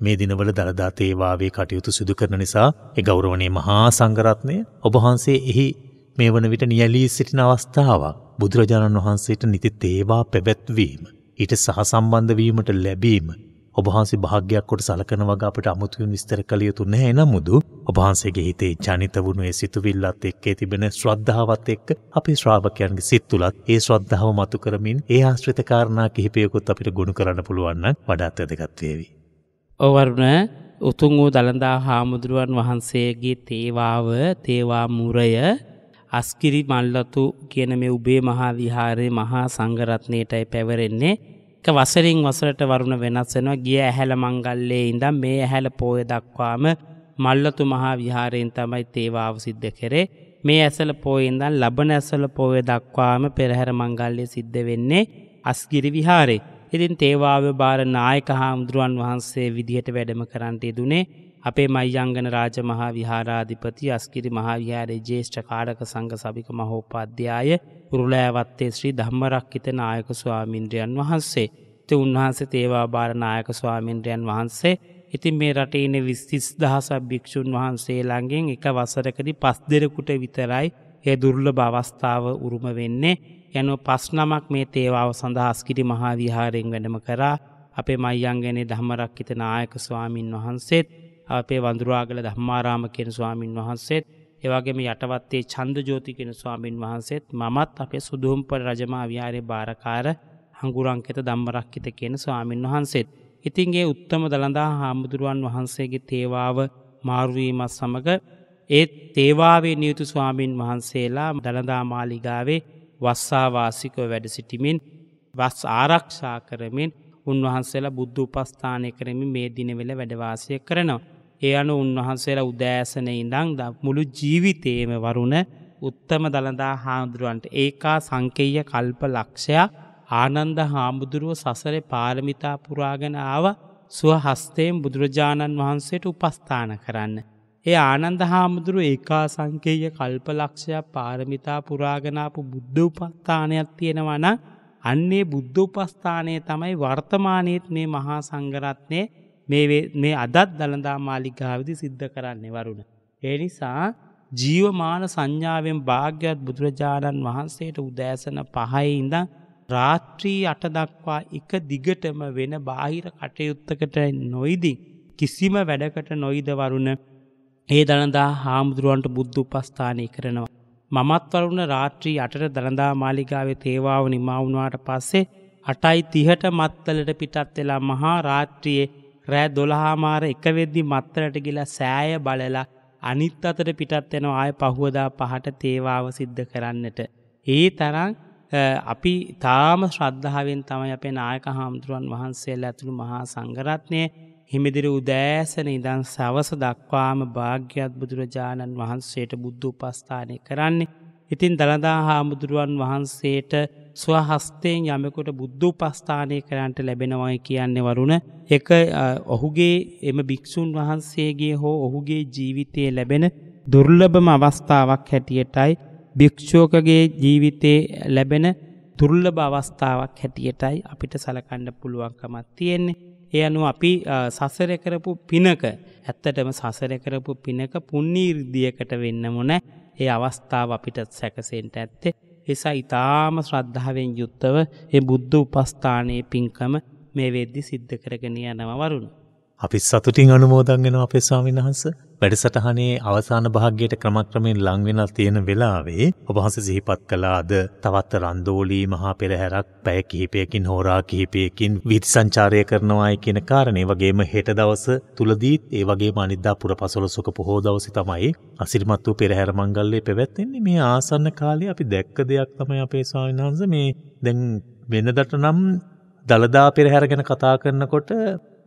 [SPEAKER 1] මේ දිනවල දළදා තේවාවේ කටයුතු සිදු කරන නිසා එ ගෞරවනය මහා සංගරත්නය ඔබහන්සේ එහි මේ වන විට නියලී සිටින අවස්ථාවක් බුදුරජාණන් වහන්සේට නිති තේවා පැබැත්වීම. ඊට සහසම්බන්ධවීමට ලැබීම ඔබහන්සේ භාග්‍යයක් කොට සලකන වග අපට අමුතුවන් විස්තර කළ යුතු නෑ නමුදු ඔබහන්සේගේ හිතේ ජනිත වුණු සිතුවිල්ලත් එක්කේ තිබෙන ශ්‍රද්ධාවත් එක්ක අපි ශ්‍රාවකයන්ගේ සිත් තුළත් ඒ ශ්‍රද්ධාව මතු කරමින් ඒ ආශ්‍රිත කාරණා කිහිපයකුත් අපිට ගුණ කරන්න පුළුවන්න වඩාත් වැදගත්වේවි.
[SPEAKER 2] ඔවරුණ උතුන් වූ දළඳා හාමුදුරුවන් වහන්සේගේ තේවාව තේවා මුරය අස්කිරි මල්ලතු කියන මේ උබේ මහා විහාරය මහා සංගරත්නයටයි පැවරෙන්නේ එක වසරින් වසරට වරුණ වෙනස් වෙනවා ගිය ඇහැල මංගල්ලේ ඉඳම් මේ ඇහැල පෝය දක්වාම මල්ලතු මහා විහාරයෙන් තමයි තේවාව සිද්ධ කරේ මේ ඇසල පෝයින්දන් ලබන ඇසල පෝය දක්වාම පෙරහැර මංගල්ලය සිද්ධ වෙන්නේ අස්ගිරි විහාරේ. ඉතින් තේවාව භාර නායක හාමුදුරුවන් වහන්සේ විදිහට වැඩම කරන්නට යෙදුනේ අපේ මයියංගන රාජ මහා විහාරාධිපති අස්කිරි මහාවිහාරයේ ජේෂ්ඨ කාඩක සංඝ සභික මහෝපාධ්‍යාය උරුලෑවත්තේ ශ්‍රී ධම්මරක්කිත නායක ස්වාමින්ද්‍රයන් වහන්සේ. ති උන්වහන්සේ තේවා භාරනායක ස්වාමින්ද්‍රයන් වහන්සේ ඉතින් මේ රටේන විස්තිස් දහසක් භික්‍ෂූන් වහන්සේ ළඟෙන් එක වසරකදි පස් දෙරකුට විතරයි ඒ දුර්ල භවස්ථාව උරුම වෙන්නේ යනු පස් නමක් මේ තේවාව සඳහස්කිරි මහා විහාරයෙන් වැඩම කරා අපේ මයියංගනේ ධම්මරක්කිත නායක ස්වාමීන් වහන්සේත් අපේ වඳුරාගල ධම්මාරාම කෙන ස්වාමීන් වහන්සේත් ඒවගේම යටවත්තේ චන්ද ජෝතිකෙන ස්වාමීන් වහන්සේත් මමත් අපේ සුදුම්පට රජමා විහාරය භාරකාර හංගුරංකෙත දම්මරක්කිත කියන ස්වාමීන් වහන්සේත්. ඉතින්ගේ උත්තම දළඳා හාමුදුරුවන් වහන්සේගේ තේවාව මාරුවීමත් සමඟ ඒත් තේවාවේ නියුතු ස්වාමීන් වහන්සේලා දළදා මාලිගාවේ වස්සාවාසිකව වැඩ සිටිමින් වස් ආරක්ෂා කරමින් උන්වහන්සේලා බුද්ධ උපස්ථානය කරමින් මේ දිනවෙල වැඩවාසය කරනවා. ඒ අනු උන්වහන්සේලා උදෑසන ඉඳං ද මුළු ජීවිතේම වරුණ උත්තම දළදා හාමුදුරුවන්ට ඒකා සංකෙය කල්ප ලක්ෂයක් ආනන්ද හාමුදුරුව සසරේ පාරමිතා පුරාගෙන ආව සුව හස්තයෙන් බුදුරජාණන් වහන්සේට උපස්ථාන කරන්න. ඒ ආනන්ද හාමුදුරුව ඒකා සංකේය කල්ප ලක්ෂයක් පාරමිතා පුරාගනාපු බුද්ධ උපස්ථානයක් තියෙනවන අන්නේ බුද්ධ උපස්ථානය තමයි වර්තමානයත් මේ මහා සංගරත්නය මේ අදත් දළඳා මාලිගාවිදි සිද්ධ කරන්නේ වරුණ. ඒ නිසා ජීවමාන සංඥාවෙන් භාග්‍යත් බුදුරජාණන් වහන්සේට උදෑසන පහයිඉඳ රාත්‍රී අට දක්වා එක දිගටම වෙන බාහිර කටයුත්තකට නොයිදි කිසිම වැඩකට නොයිද වරුණ ඒ දළදා හාමුදුරුවන්ට බුද්ධ උපස්ථානය කරනවා. මමත් වරුණ රාත්‍රී අටට දළදා මාලිගාවේ තේවාව නිමවුණවාට පස්සේ අටයි තිහට මත්තලට පිටත් වෙලා මහා රාත්‍රියයේ රෑ දොළහාමාර එක වෙද්දි මත්තලට ගිලා සෑය බලලා අනිත් අතට පිටත් වෙන ආය පහුවදා පහට තේවාව සිද්ධ කරන්නට. ඒ තරං අපි තාම ශ්‍රද්ධාවෙන් තමයි අපේ නායක හාමුදුරුවන් වහන්සේල ඇතුළු මහා සංගරත්නය හිමිදිරි උදෑසන ඉදන් සවස දක්වාම භාග්‍යත් බුදුරජාණන් වහන්සේට බුද්ධ උපස්ථානය කරන්නේ. ඉතින් දළදා හාමුදුරුවන් වහන්සේට ස්වහස්තයෙන් යමකොට බුද්ධ උපස්ථානය කරන්නට ලැබෙනවයි කියන්නේ වරුණ එක ඔහුගේ එම භික්‍ෂූන් වහන්සේගේ හෝ ඔහුගේ ජීවිතය ලැබෙන දුර්ලභම අවස්ථාවක් හැටියටයි භික්‍ෂෝකගේ ජීවිතය ලැබෙන දුර්ලභ අවස්ථාවක් හැටියටයි අපිට සලකණ්ඩ පුළුවන්කමත් තියෙන්නේ. ඒ අනු අපි සසර කරපු පිනක ඇත්තටම සසර කරපු පිනක පුන්නීර්දියකට වෙන්න මොන ඒ අවස්ථාව අපිට සැකසෙන්ට ඇත්තේ එසා ඉතාම ශ්‍රද්ධාවෙන් යුත්තව ඒ බුද්ධ උපස්ථානයේ පින්කම මේ වෙද්දි සිද්ධ කරගෙන යනව වරුණු.
[SPEAKER 1] අපි සතුටින් අනුමෝදන්ගෙන අපේ ස්වාමීන් වහන්ස වැඩසටහනේ අවසාන භාග්‍යයට ක්‍රමක්‍රමයෙන් ලංවෙනල් තියෙන වෙලාවේ ඔබහස සිහිපත් කලාද තවත් රන්දෝලී මහා පෙරහැරක් පැය කිහිපයකින් හෝරා කිහිපයකින් විධ සංචාරය කරනවායි කියන කාරණේ වගේම හෙට දවස තුළදීත් ඒ වගේ මනිද්දා පුර පසොලොසොක පොහෝ දවසි තමයි අසිරිමත් වූ පෙරහැර මංගල්ලේ පැවැත්වෙන්නේ. මේ ආසන්න කාලේ අපි දැක්ක දෙයක් තමයි අපේ ස්වාමීන් වහන්ස මේ දැන් වෙනදට නම් දළදා පෙරහැර ගැන කතා කරනකොට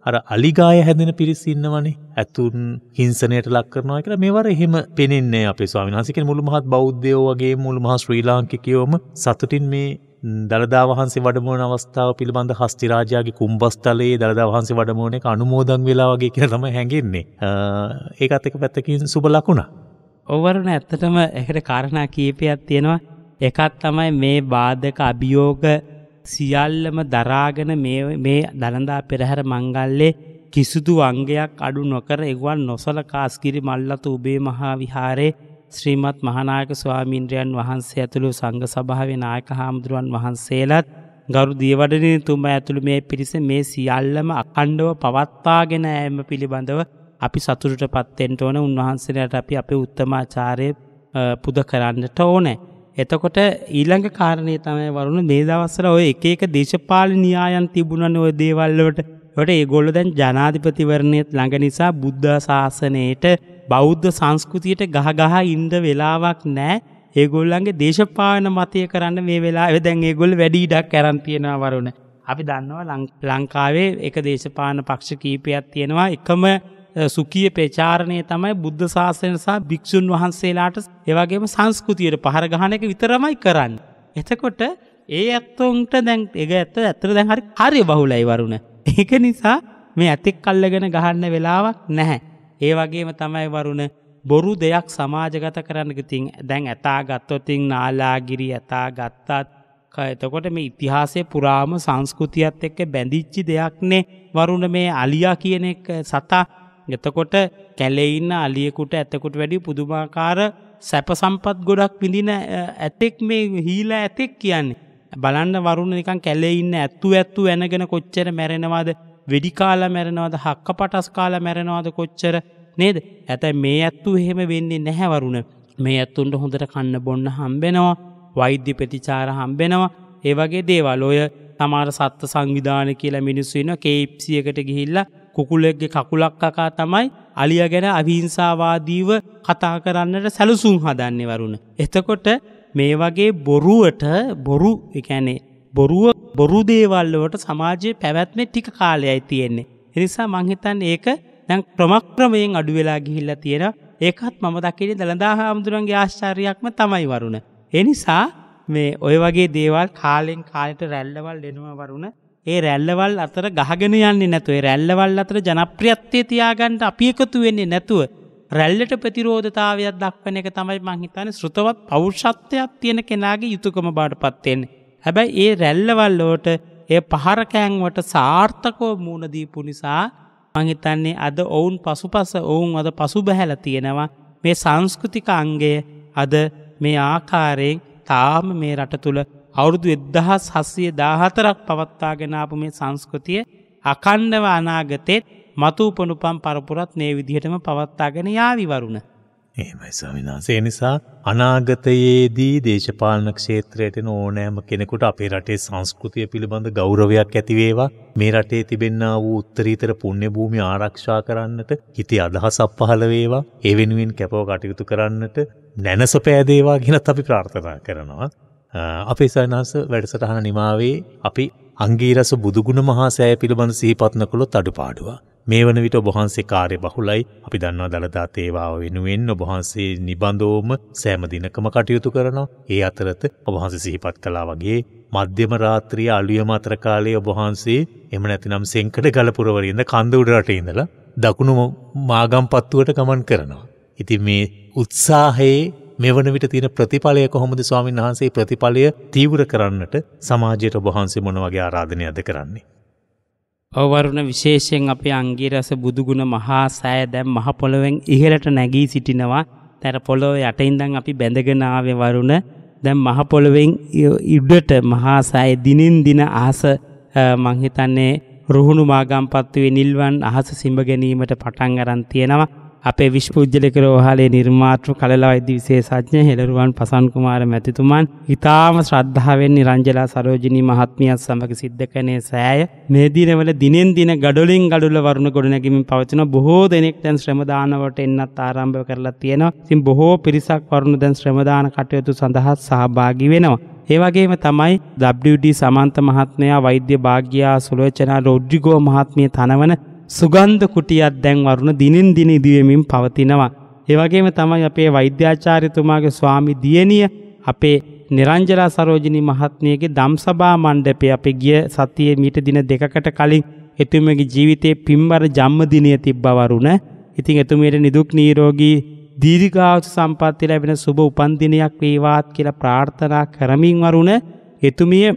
[SPEAKER 1] අර අලිගාය හැදෙන පිරිස් ඉන්නවනේ ඇතුන් හිංසනයට ලක් කරනවා කියලා මේවර එහෙම පෙනෙන්නේ අපේ ස්වාමීන් වහන්සේ මුළු මහත් බෞද්ධයෝ වගේ මුළු මහා ශ්‍රී ලාංකිකයෝම සතුටින් මේ දළදා වහන්සේ වැඩමුවන අවස්ථාව පිළිබඳ හස්තිරාජයාගේ කුම්බස්තලයේ දළදා වහන්සේ වැඩමුවන එක අනුමෝදන් වෙලා වගේ කියලා තමයි හැඟෙන්නේ. ඒකත් එක පැත්තකින් සුබ ලකුණා.
[SPEAKER 2] ඔවරන ඇත්තටම එකට කාරණා කීපයක් තියෙනවා. එකක් තමයි මේ බාධක අභියෝග සියල්ලම දරාගෙන මේ දළඳා පෙරහැර මංගල්ලේ කිසිදු අංගයක් අඩු නොකර එගුවන් නොසල කාස්කිරි මල්ලතු උබේ මහා විහාරේ ශ්‍රීමත් මහනායක ස්වාමීන්ද්‍රයන් වහන්සේ ඇතුළු සංඝ සභාවේ නායක හාමුදුරුවන් වහන්සේලත් ගරු දියවඩන තුම ඇතුළු මේ පිරිස මේ සියල්ලම අකණ්ඩව පවත්වාගෙන ඇම පිළිබඳව අපි සතුරට පත්තෙන්ට ඕන උන්වහන්සේලට අපි අපේ උත්තමාචාරය පුද කරන්නට ඕනෑ. එතකොට ඊළඟ කාරණය තමයි වරුණ මේ දවස්සර ඔය එක එක දේශපාල න්‍යායන් තිබුණන ඔය දේවල්ලවට ට ඒගොල්ල දැන් ජනාධිපතිවරණයත් ළඟ නිසා බුද්ධ ශාසනයට බෞද්ධ සංස්කෘතියට ගහගහ ඉන්ද වෙලාවක් නෑ. ඒගොල්ලන්ගේ දේශපාන මතය කරන්න මේ වෙලා දැන් ඒගොල් වැඩීඩක් කැරන්තියෙනවා වරුණ. අපි දන්නවා ලංකාවේ එක දේශපාන පක්ෂ කීපයක් තියෙනවා. එකම සුකිය ප්‍රචාරණය තමයි බුද්ධ ශාසන සහ භික්‍ෂූන් වහන්සේලාට ඒවගේම සංස්කෘතියට පහර ගහන එක විතරමයි කරන්න. එතකොට ඒ ඇත්තොන්ට දැන් එක ඇත්ත ඇතර දැන් හරි හරි බහුලයි වරුණ. ඒක නිසා මේ ඇතෙක් කල්ලගෙන ගහන්න වෙලාවක් නැහැ. ඒ වගේම තමයි වරුණ බොරු දෙයක් සමාජගත කරන්නක තින් දැන් ඇතා ගත්තොතින් නාලාගිරි ඇතා ගත්තත් එතකොට මේ ඉතිහාසය පුරාම සංස්කෘතියත් එක්ක බැඳිච්චි දෙයක්නේ වරුණ මේ අලියා කියන එක සතා එතකොට කැලෙඉන්න අලියෙකුට ඇතකුට වැඩි පුදුමාකාර සැප සම්පත් ගොඩක් විඳින ඇතෙක් මේ හීලා ඇතෙක් කියන්නේ. බලන්න වරුණ නිකන් කැලෙඉන්න ඇත්තු ඇත්තු ඇනගෙන කොච්චර මැරෙනවාද? වෙඩිකාල මැරෙනවාද? හක්ක පටස් කාල මැරෙනවාද කොච්චර? නේද? ඇතැ මේ ඇත්තු එහෙම වෙන්නේ නැහැවරුණ මේ ඇත්තුන්ට හොඳට කන්න බොන්න හම්බෙනවා වෛද්‍ය ප්‍රතිචාර හම්බෙනවා. ඒවගේ දේවල්. ඔය තමාර සත්ත සංවිධාන කියලා මිනිස්සුවෙන කේප්සියකට ගිහිල්ලා කුකුලෙක්ගේ කකුලක් කකා තමයි අලිය ගැන අවිහිංසාවාදීව කතා කරන්නට සැලසුම් හදන්නේ වරුණ. එතකොට මේ වගේ බොරුවට බොරු එකැනේ බොරුව බොරු දේවල්ලවට සමාජයේ පැවැත්මේ ටික කාලයයි තියෙන්නේ. එනිසා මංහිතන් ඒක දැන් ප්‍රමක්‍රමයෙන් අඩු වෙලා ගිහිල්ල තියෙන ඒකත් මම දකින දළදා හාමුදුරන්ගේ ආශ්චාරයක්ම තමයි වරුණ. එනිසා මේ ඔය වගේ දේවල් කාලෙන් කාලට රැල්ලවල් දෙනවා වරුණ ඒ රැල්ලවල් අතර ගහගෙන යන්නේ නැතුව රැල්ලවල් අතර ජනප්‍රියත්වය තියාගන්ට අපි එකතු වෙන්නේ නැතුව රැල්ලට ප්‍රතිරෝධතාවයක් දක්වන එක තමයි මංහිතන ශෘතවත් පෞෂත්වයක් තියෙන කෙනාගේ යුතුකම බාට පත්වෙන්නේ. හැබැයි ඒ රැල්ලවල්ලෝට ඒ පහරකෑන්වට සාර්ථකෝ මූුණදීපු නිසා මංහිතන්නේ අද ඔවුන් පසුපස ඔවුන් අද පසු බැහැල තියෙනවා මේ සංස්කෘතික අංගය අද මේ ආකාරයෙන් තාම මේ රට තුළ අවුරුදු එදදහස් හස්සිය දාහතරක් පවත්තාගෙනාපු මේ සංස්කෘතිය අකණ්ඩව අනාගතෙත් මතුූපනුපම් පරපුරත් නේ විදිහටම පවත්තාගෙන යාවිවරුණ.
[SPEAKER 1] ඒමයි ස්වාමිනාසේ නිසා අනාගතයේදී දේශපාලන ක්ෂේත්‍රයට ඕනෑම කෙනෙකුට අපේ රටේ සංස්කෘතිය පිළිබඳ ගෞරවයක් ඇතිවේවා මේ රටේ තිබෙන්න්න වූ උත්තරීතර පුුණ්‍ය භූමි ආරක්ෂා කරන්නට හිති අදහසක් පහළ වේවා ඒ වෙනුවෙන් කැපව කටයුතු කරන්නට නැනස පෑදේවා ගෙනත් අපි ප්‍රාර්ථනා කරනවා. අපේ සයනහස වැඩසටහන නිමාවේ අපි අංගීරස බුදුගුණ මහා සෑ පිළිබඳ සිහිපත්න කොළොත් අඩු පාඩුව. මේ වන විට ඔබහන්සේ කාර්ය බහුලයි අපි දන්නවා දළදා තේවාව වෙනුවෙන් ඔබහන්සේ නිබඳෝම සෑම දිනකම කටයුතු කරනවා. ඒ අතරත ඔබහන්සේ සිහිපත් කළා වගේ මධ්‍යම රාත්‍රිය අලුයම අතර කාලයේ ඔබහන්සේ එම නැතිනම් සෙන්කඩ ගලපුරවරින්ද කන්ද උඩරට ඉඳලා දකුණු මාගම් පත්තුවට ගමන් කරනවා. ඉතින් මේ උත්සාහයේ මෙවන විට තියෙන ප්‍රතිඵලය කොහොමද ස්වාමීන් වහන්සේ? ප්‍රතිඵලය තීවර කරන්නට සමාජයට ඔබහන්සේ මොන වගේ ආරාධනයද කරන්නේ.
[SPEAKER 2] ඔවරුණ විශේෂයෙන් අපේ අංගේරස බුදුගුණ මහා සෑය දැම් මහ පොළොවෙන් ඉහලට නැගී සිටිනවා. තැර පොළොව යටඉන්දන් අපි බැඳගෙනාව වරුණ. දැම් මහපොළොවෙන් ඉඩට මහා සෑය දිනින් දින ආස මංහිතන්නේ රුහුණු මාගම්පත්තුවේ නිල්වන් අහස සිම්බ ගැනීමට පටන් අරන් තියෙනවා. අපේ විශ්පූජ්ජලික රෝහලේ නිර්මාතෘ කලලා වෛද්‍ය විශේෂඥ හෙළරුවන් පසන්කුමාර මැතිතුමන් ඉතාම ශ්‍රද්ධාවෙන් නිරංජලා සරෝජිනී මහත්මියත් සමඟ සිද්ධ කනේ සෑය මේ දිනවල දිනෙන් දින ගඩොලින් ගඩුල වරුණ ගොඩනැගමින් පවතින බොහෝ දෙනෙක් දැන් ශ්‍රමදානවට එන්නත් ආරම්භ කරලා තියෙනවා සින් බොහෝ පිරිසක් වරුණු දැන් ශ්‍රමදාන කටයුතු සඳහත් සහභාගි වෙනවා. ඒවගේම තමයි WD සමන්ත මහත්මයා වෛද්‍ය භාග්‍යයා සුලෝචනා රොඩ්ඩිගෝ මහත්මිය තනවන සුගන්ධ කුටියක් දැන් වරුණ දිනින් දින ඉදිවෙමින් පවතිනවා. ඒවගේම තමයි අපේ වෛද්‍යාචාරිතුමාගේ ස්වාමි දියණිය අපේ නිරංජලා සරෝජනී මහත්මියගේ දම්සභා මණ්ඩපය අපේ ගිය සතියේ මීට දින දෙකකට කලින් එතුමගේ ජීවිතයේ පින්බර ජම්මදිනය තිබ්බවරුණ ඉතින් එතුමයට නිදුක් නීරෝගී දීර්ඝායුෂ සම්පත්තිය ලැබෙන සුබ උපන්දිනයක් වේවාත් කියලා ප්‍රාර්ථනා කරමින් වරුණ එතුමිය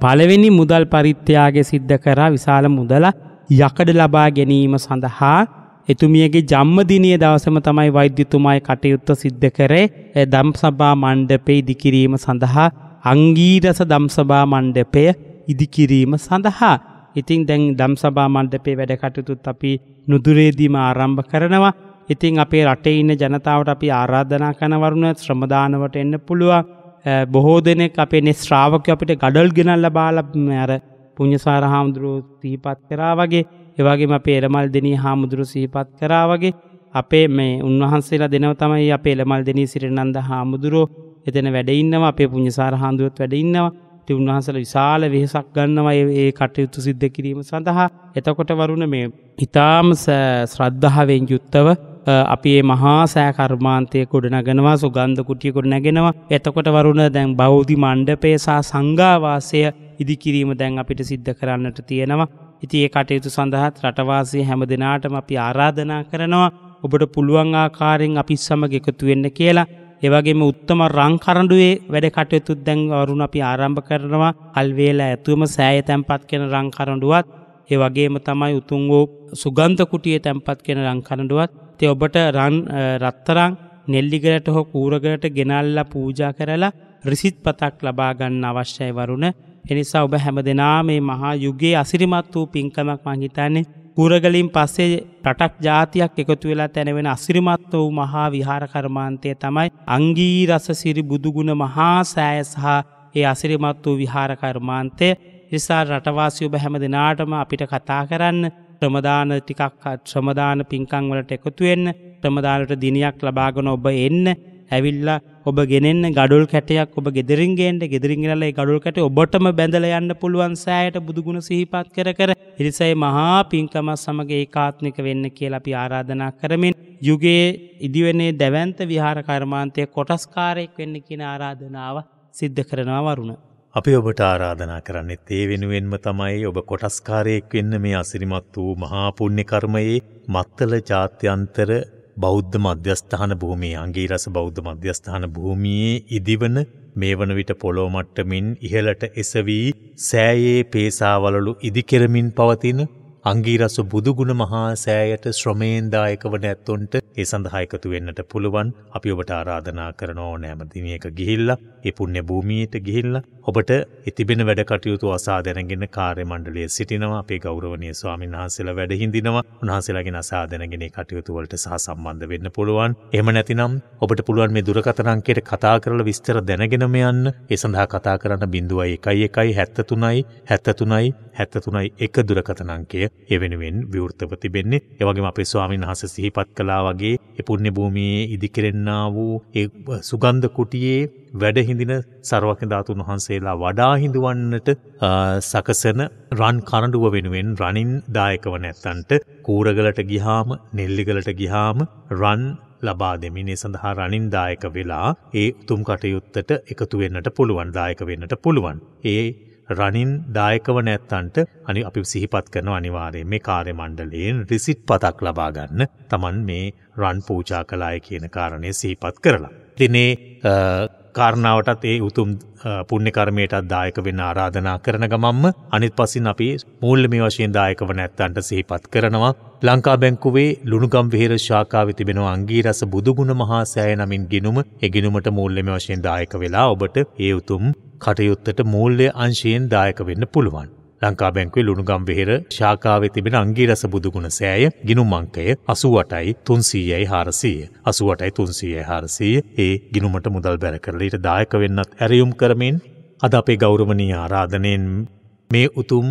[SPEAKER 2] පළවෙනි මුදල් පරිත්‍යාගය සිද්ධ කරා විශාල මුදලක් යකඩ ලබා ගැනීම සඳහා එතුමියගේ ජම්මදිනය දවසම තමයි වෛද්‍යතුමායි කටයුත්ත සිද්ධ කරේ දම්සභා මණ්ඩපේ ඉදිකිරීම සඳහා අංගීරස දම්සභා මණ්ඩපය ඉදිකිරීම සඳහා. ඉතිං දැන් දම්සභා මණ්ඩපේ වැඩ කටයුතුත් අපි නුදුරේදීම ආරම්භ කරනවා. ඉතිං අපේ රටේ ඉන්න ජනතාවට අපි ආරාධනා කනවරුණ ශ්‍රමදානවට එන්න පුළුවන්. බොහෝ දෙනෙක් අපේ නෙ ශ්‍රාවක අපිට ගඩල් ගෙනල්ල බාල ඇර පුං්ඥසාර හාමුදුරුව සීපත් කරා වගේ එවගේම අපේ එළමල් දෙනී හාමුදුරු සීපත් කරා වගේ අපේ මේ උන්වහන්සේලා දෙනව තමයි අප එළමල් දෙනී සිරිනන්ද හාමුදුරුවෝ එතන වැඩඉන්නවා අපේ පුං්ඥසාර හාන්දුවත් වැඩඉන්නවා ති උන්වහසල විශාල වෙහසක් ගන්නවා ඒ කටයුතු සිද්ධ කිරීම සඳහා. එතකොට වරුණ මේ ඉතාම ශ්‍රද්ධාවෙන් යුත්තව අපි ඒ මහා සෑකර්මාන්තය ගොඩනගෙනවා සුගන්ධ කුටිය ගොඩ නැගෙනවා එතකොට වරුණ දැන් බෞද්ධි මණ්ඩපේසා සංඝාවාසය ඉදිකිරීම දැන් අපිට සිද්ධ කරන්නට තියෙනවා. ඉති ඒ කටයුතු සඳහත් රටවාසය හැම දෙනාටම අපි ආරාධනා කරනවා ඔබට පුළුවන් ආකාරයෙන් අපි සමග එකතු වෙන්න කියලා. ඒවගේම උත්තම රංකරඩුවේ වැඩ කටයුතුත් දැන් වරුණ අපි ආරම්භ කරනවා. අල්වේලා ඇතුවම සෑය තැන්පත් කෙන රංකරඩුවත් ඒ වගේම තමයි උතුන් වූ සුගන්ධ කුටිය තැන්පත් කෙන රංකරඩුවත් තේ ඔබට රන් රත්තරං නෙල්ලිගලට හෝ කූරගලට ගෙනල්ල පූජා කරලා රිසිත් පතක් ලබාගන්න අවශ්‍යයි වරුණ. එනිසා ඔබ හැම දෙනා මේ මහා යුගයේ අසිරිමත් වූ පින්කමක් මංහිතන්නේ කුරගලින් පස්සේ රටක් ජාතියක් එකතු වෙලා තැනවෙන අසිරිමත් වූ මහා විහාරකර්මාන්තය තමයි අංගී රස සිරි බුදුගුණ මහා සෑය සහ ඒ අසිරිමත් වූ විහාරකර්මාන්තය නිසා රටවාසි ඔබ හැම දෙනාටම අපිට කතා කරන්න ශ්‍රමදාන ටිකක් ශ්‍රමදාන පින්කංවලට එකතුවෙන්න ශ්‍රමදානට දිනයක් ලබාගන ඔබ එන්න. ඇවිල්ල ඔබ ගෙනෙන්න ගඩුල් කැටයක් ඔබ ගෙදරින්ගේන්ට ගෙදරින්ගලේ ගඩුල් කැට ඔබටම බැඳල යන්න පුළුවන් සෑයට බුදුගුණ සිහිපත් කර කර එරිසයි මහා පින්කමත් සමග ඒකාත්මික වෙන්න කියලා අපි ආරාධනා කරමින් යුගේ ඉදිවන්නේ දැවන්ත විහාර කර්මාන්තය කොටස්කාරයෙක් වෙන්න කියන ආරාධනාව සිද්ධ කරනවා වරුණ.
[SPEAKER 1] අපි ඔබට ආරාධනා කරන්නෙත් ඒ වෙනුවෙන්ම තමයි ඔබ කොටස්කාරයෙක් වෙන්න මේ අසිරිමත් වූ මහාපුුණ්‍ය කර්මයේ මත්තල ජාත්‍යන්තර බෞද්ධ මධ්‍යස්ථාන භූමිය අංගීරස බෞද්ධ මධ්‍යස්ථාන භූමියයේ ඉදිවන මේ වන විට පොලෝමට්ටමින් ඉහලට එසවී සෑයේ පේසාවලලු ඉදිකෙරමින් පවතින අංගීරස බුදුගුණ මහා සෑයට ශ්‍රමේන්දායක වන ඇත්තුන්ට ඒ සඳහා එකතු වෙන්නට පුළුවන් අපි ඔබට ආරාධනා කරන ඕනෑම දිනයක ගිහිල්ලා ඒ පුණ්‍ය භූමියට ගිහිල්ලා ඔබට එතිබෙන වැඩ කටයුතු අසා දැනගෙන කාර්ය මණ්ඩලයේ සිටිනවා අපේ ගෞරවනීය ස්වාමීන් වහන්සේලා වැඩ හිඳිනවා. උන්වහන්සේලාගෙන් අසා දැනගෙන කටයුතු වලට සහ සම්බන්ධ වෙන්න පුළුවන්. එහෙම නැතිනම් ඔබට පුළුවන් මේ දුරකථන අංකයට කතා කරලා විස්තර දැනගෙනම යන්න. ඒ සඳහා කතා කරන්න 01 73යි 73යි 73යි එක දුරකථන අංකය එවෙනුවෙන් විවෘතව තිබෙන්නේ. ඒ වගේම අපේ ස්වාමීන් වහන්සේ සිහිපත් කළා වගේ වගේ එපුුණ්‍ය භූමියයේ ඉදිකරෙන්න්නා වූ සුගන්ධ කුටියේ වැඩහිඳින සරවක ධාතුන් වහන්සේලා වඩා හිඳුවන්නට සකසන රන් කරඩුව වෙනුවෙන් රනින් දායකව නැත්තන්ට කූරගලට ගිහාම නෙල්ලිගලට ගිහාම රන් ලබා දෙමිනේ සඳහා රනින් දායක වෙලා ඒ උතුම් කටයුත්තට එකතු වෙන්නට පුළුවන් දායක වෙන්නට පුළුවන්. ඒ රනින් දායකව නැත්තන්ට අනි අපි සිහිපත් කරන අනිවාරයෙන් මේ කාර්ය මණ්ඩලයෙන් රිසිට් පතක් ලබාගන්න තමන් මේ රන් පූචා කලාය කියන කාරණය සිහිපත් කරලා. තිනේ කාරණාවටත් ඒ උතුම් පුුණ්‍යකර්මයටත් දායක වෙන්න ආරාධනා කරන ගමම්ම අනිත් පසින් අපි මුල්ල මේ වශයෙන් දායකව නැත්තන්ට සිහිපත් කරනවා ලංකා බැංකුවේ ලුණුගම් වෙහෙර ශාකාව තිබෙන අංගී රස බුදුගුණ මහා සෑය නමින් ගිනුම එගිනුමට මුල්ලම වශයෙන් දායක වෙලා ඔබට ඒ උතුම් කටයුත්තට මූල්‍ය අංශයෙන් දායක වෙන්න පුළුවන්. ලංකා බැංකුවේ ලුණුගම් වෙහෙර ශාකාවේ තිබෙන අංගීරස බුදුගුණ සෑය ගිනුම් අංකය අසුවටයි තුන්සීයයි හාරසීය. අසුවටයි තුන්සීයයි හාරසීය. ඒ ගිනුමට මුදල් බැර කරලට දායක වෙන්නත් ඇරයුම් කරමින් අද අපේ ගෞරවනී ආරාධනයෙන් මේ උතුම්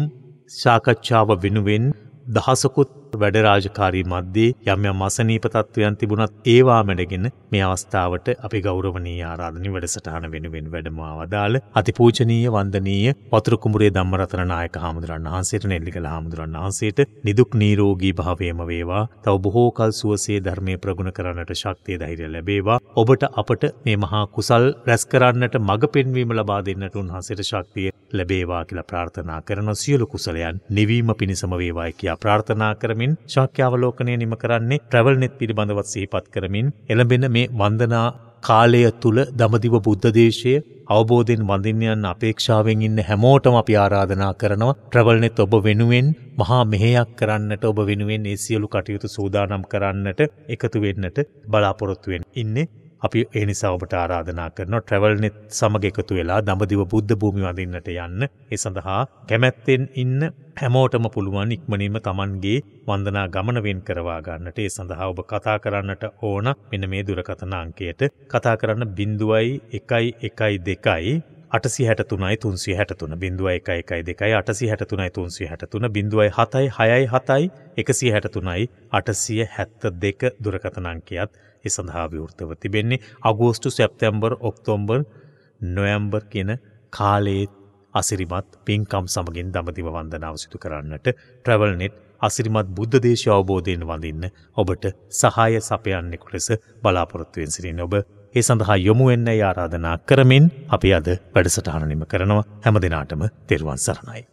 [SPEAKER 1] ශාකච්ඡාව වෙනුවෙන් දහසකුත් වැඩරාජකාරී මධ්‍යේ යම් යම් අසනීප තත්ත්වයන් තිබුණත් ඒවා මැඩගෙන මේ අවස්ථාවට අපි ගෞරවනීය ආරාධනි වැඩසටහන වෙනුවෙන් වැඩමවා වදාළ අතිපූජනීය වන්දනීය වතුරු කුඹුරේ ධම්මරතන නායක හාමුදුරන් වහන්සේට නෙල්ලිගල හාමුදුරන් වහන්සේට නිදුක් නිරෝගී භාවයම වේවා. තව බොහෝ කල් සුවසේ ධර්මයේ ප්‍රගුණ කරන්නට ශක්තිය ධෛර්යය ලැබේවා. ඔබට අපට මේ මහා කුසල් රැස් කරන්නට මඟ පෙන්වීම ලබා දෙන්නට උන්වහන්සේට ශක්තිය ලැබේවා කියලා ප්‍රාර්ථනා කරන සියලු කුසලයන් නිවීම පිණිසම වේවායි කියා ප්‍රාර්ථනා කරමින් කරමින් ශාක්‍යාවලෝකනය නිම කරන්නේ ට්‍රවල් නෙත් පිළිබඳවත් සිහිපත් කරමින් එළඹෙන මේ වන්දනා කාලය තුළ දමදිව බුද්ධදේශය අවබෝධයෙන් වඳින්යන් අපේක්ෂාවෙන් ඉන්න හැමෝටම අපි ආරාධනා කරනවා. ට්‍රවල්නෙත් ඔබ වෙනුවෙන් මහා මෙහයක් කරන්නට ඔබ වෙනුවෙන් ඒ සියලු කටයුතු සූදානම් කරන්නට එකතු වෙන්නට බලාපොරොත්තුවෙන් ඉන්නේ. අපි ඒ නිසා ඔබට ආරාධනා කරන ට්‍රවල්නෙත් සමග එකතු වෙලා දඹදිව බුද්ධ භූමි වඳින්නට යන්න. ඒ සඳහා කැමැත්තෙන් ඉන්න හැමෝටම පුළුවන් ඉක්මනින්ම තමන්ගේ වන්දනා ගමනවෙන් කරවා ගන්නට. ඒ සඳහා ඔබ කතා කරන්නට ඕන මෙන මේ දුරකථන අංකයට. කතා කරන්න බින්දුවයි එකයි එකයි දෙකයි අටසි හැට තුනයි තුන්සිය හැට තුන බිඳුව එක එකයි දෙකයි අටසි හැට තුනයි තුන්සිය හැට තුන බිඳුවයි හතයි හයයි හතයි එකසිය හැට තුනයි අටසිය හැත්ත දෙක දුරකථනංකයත් ඒ සඳහා විවෘතව තිබෙන්නේ. අගෝස්ටු සැප්තැම්බර් ඔක්තෝම්බර් නොයම්බර් කියන කාලයේ අසිරිමත් පින්කම් සමගින් දමදිව වන්දනාව සිදු කරන්නට ට්‍රවල්නෙට් අසිරිමත් බුද්ධ දේශ අවබෝධයෙන් වඳින්න ඔබට සහාය සපයන්නෙකු ලෙස බලාපොරොත්තුවෙන් සිරින් ඔබ. ඒ සඳහා යොමුවෙන්න ආරාධනා කරමින් අපි අද වැඩසටහනනිම කරනවා. හැම දෙනාටම තෙරුවන් සරණයි.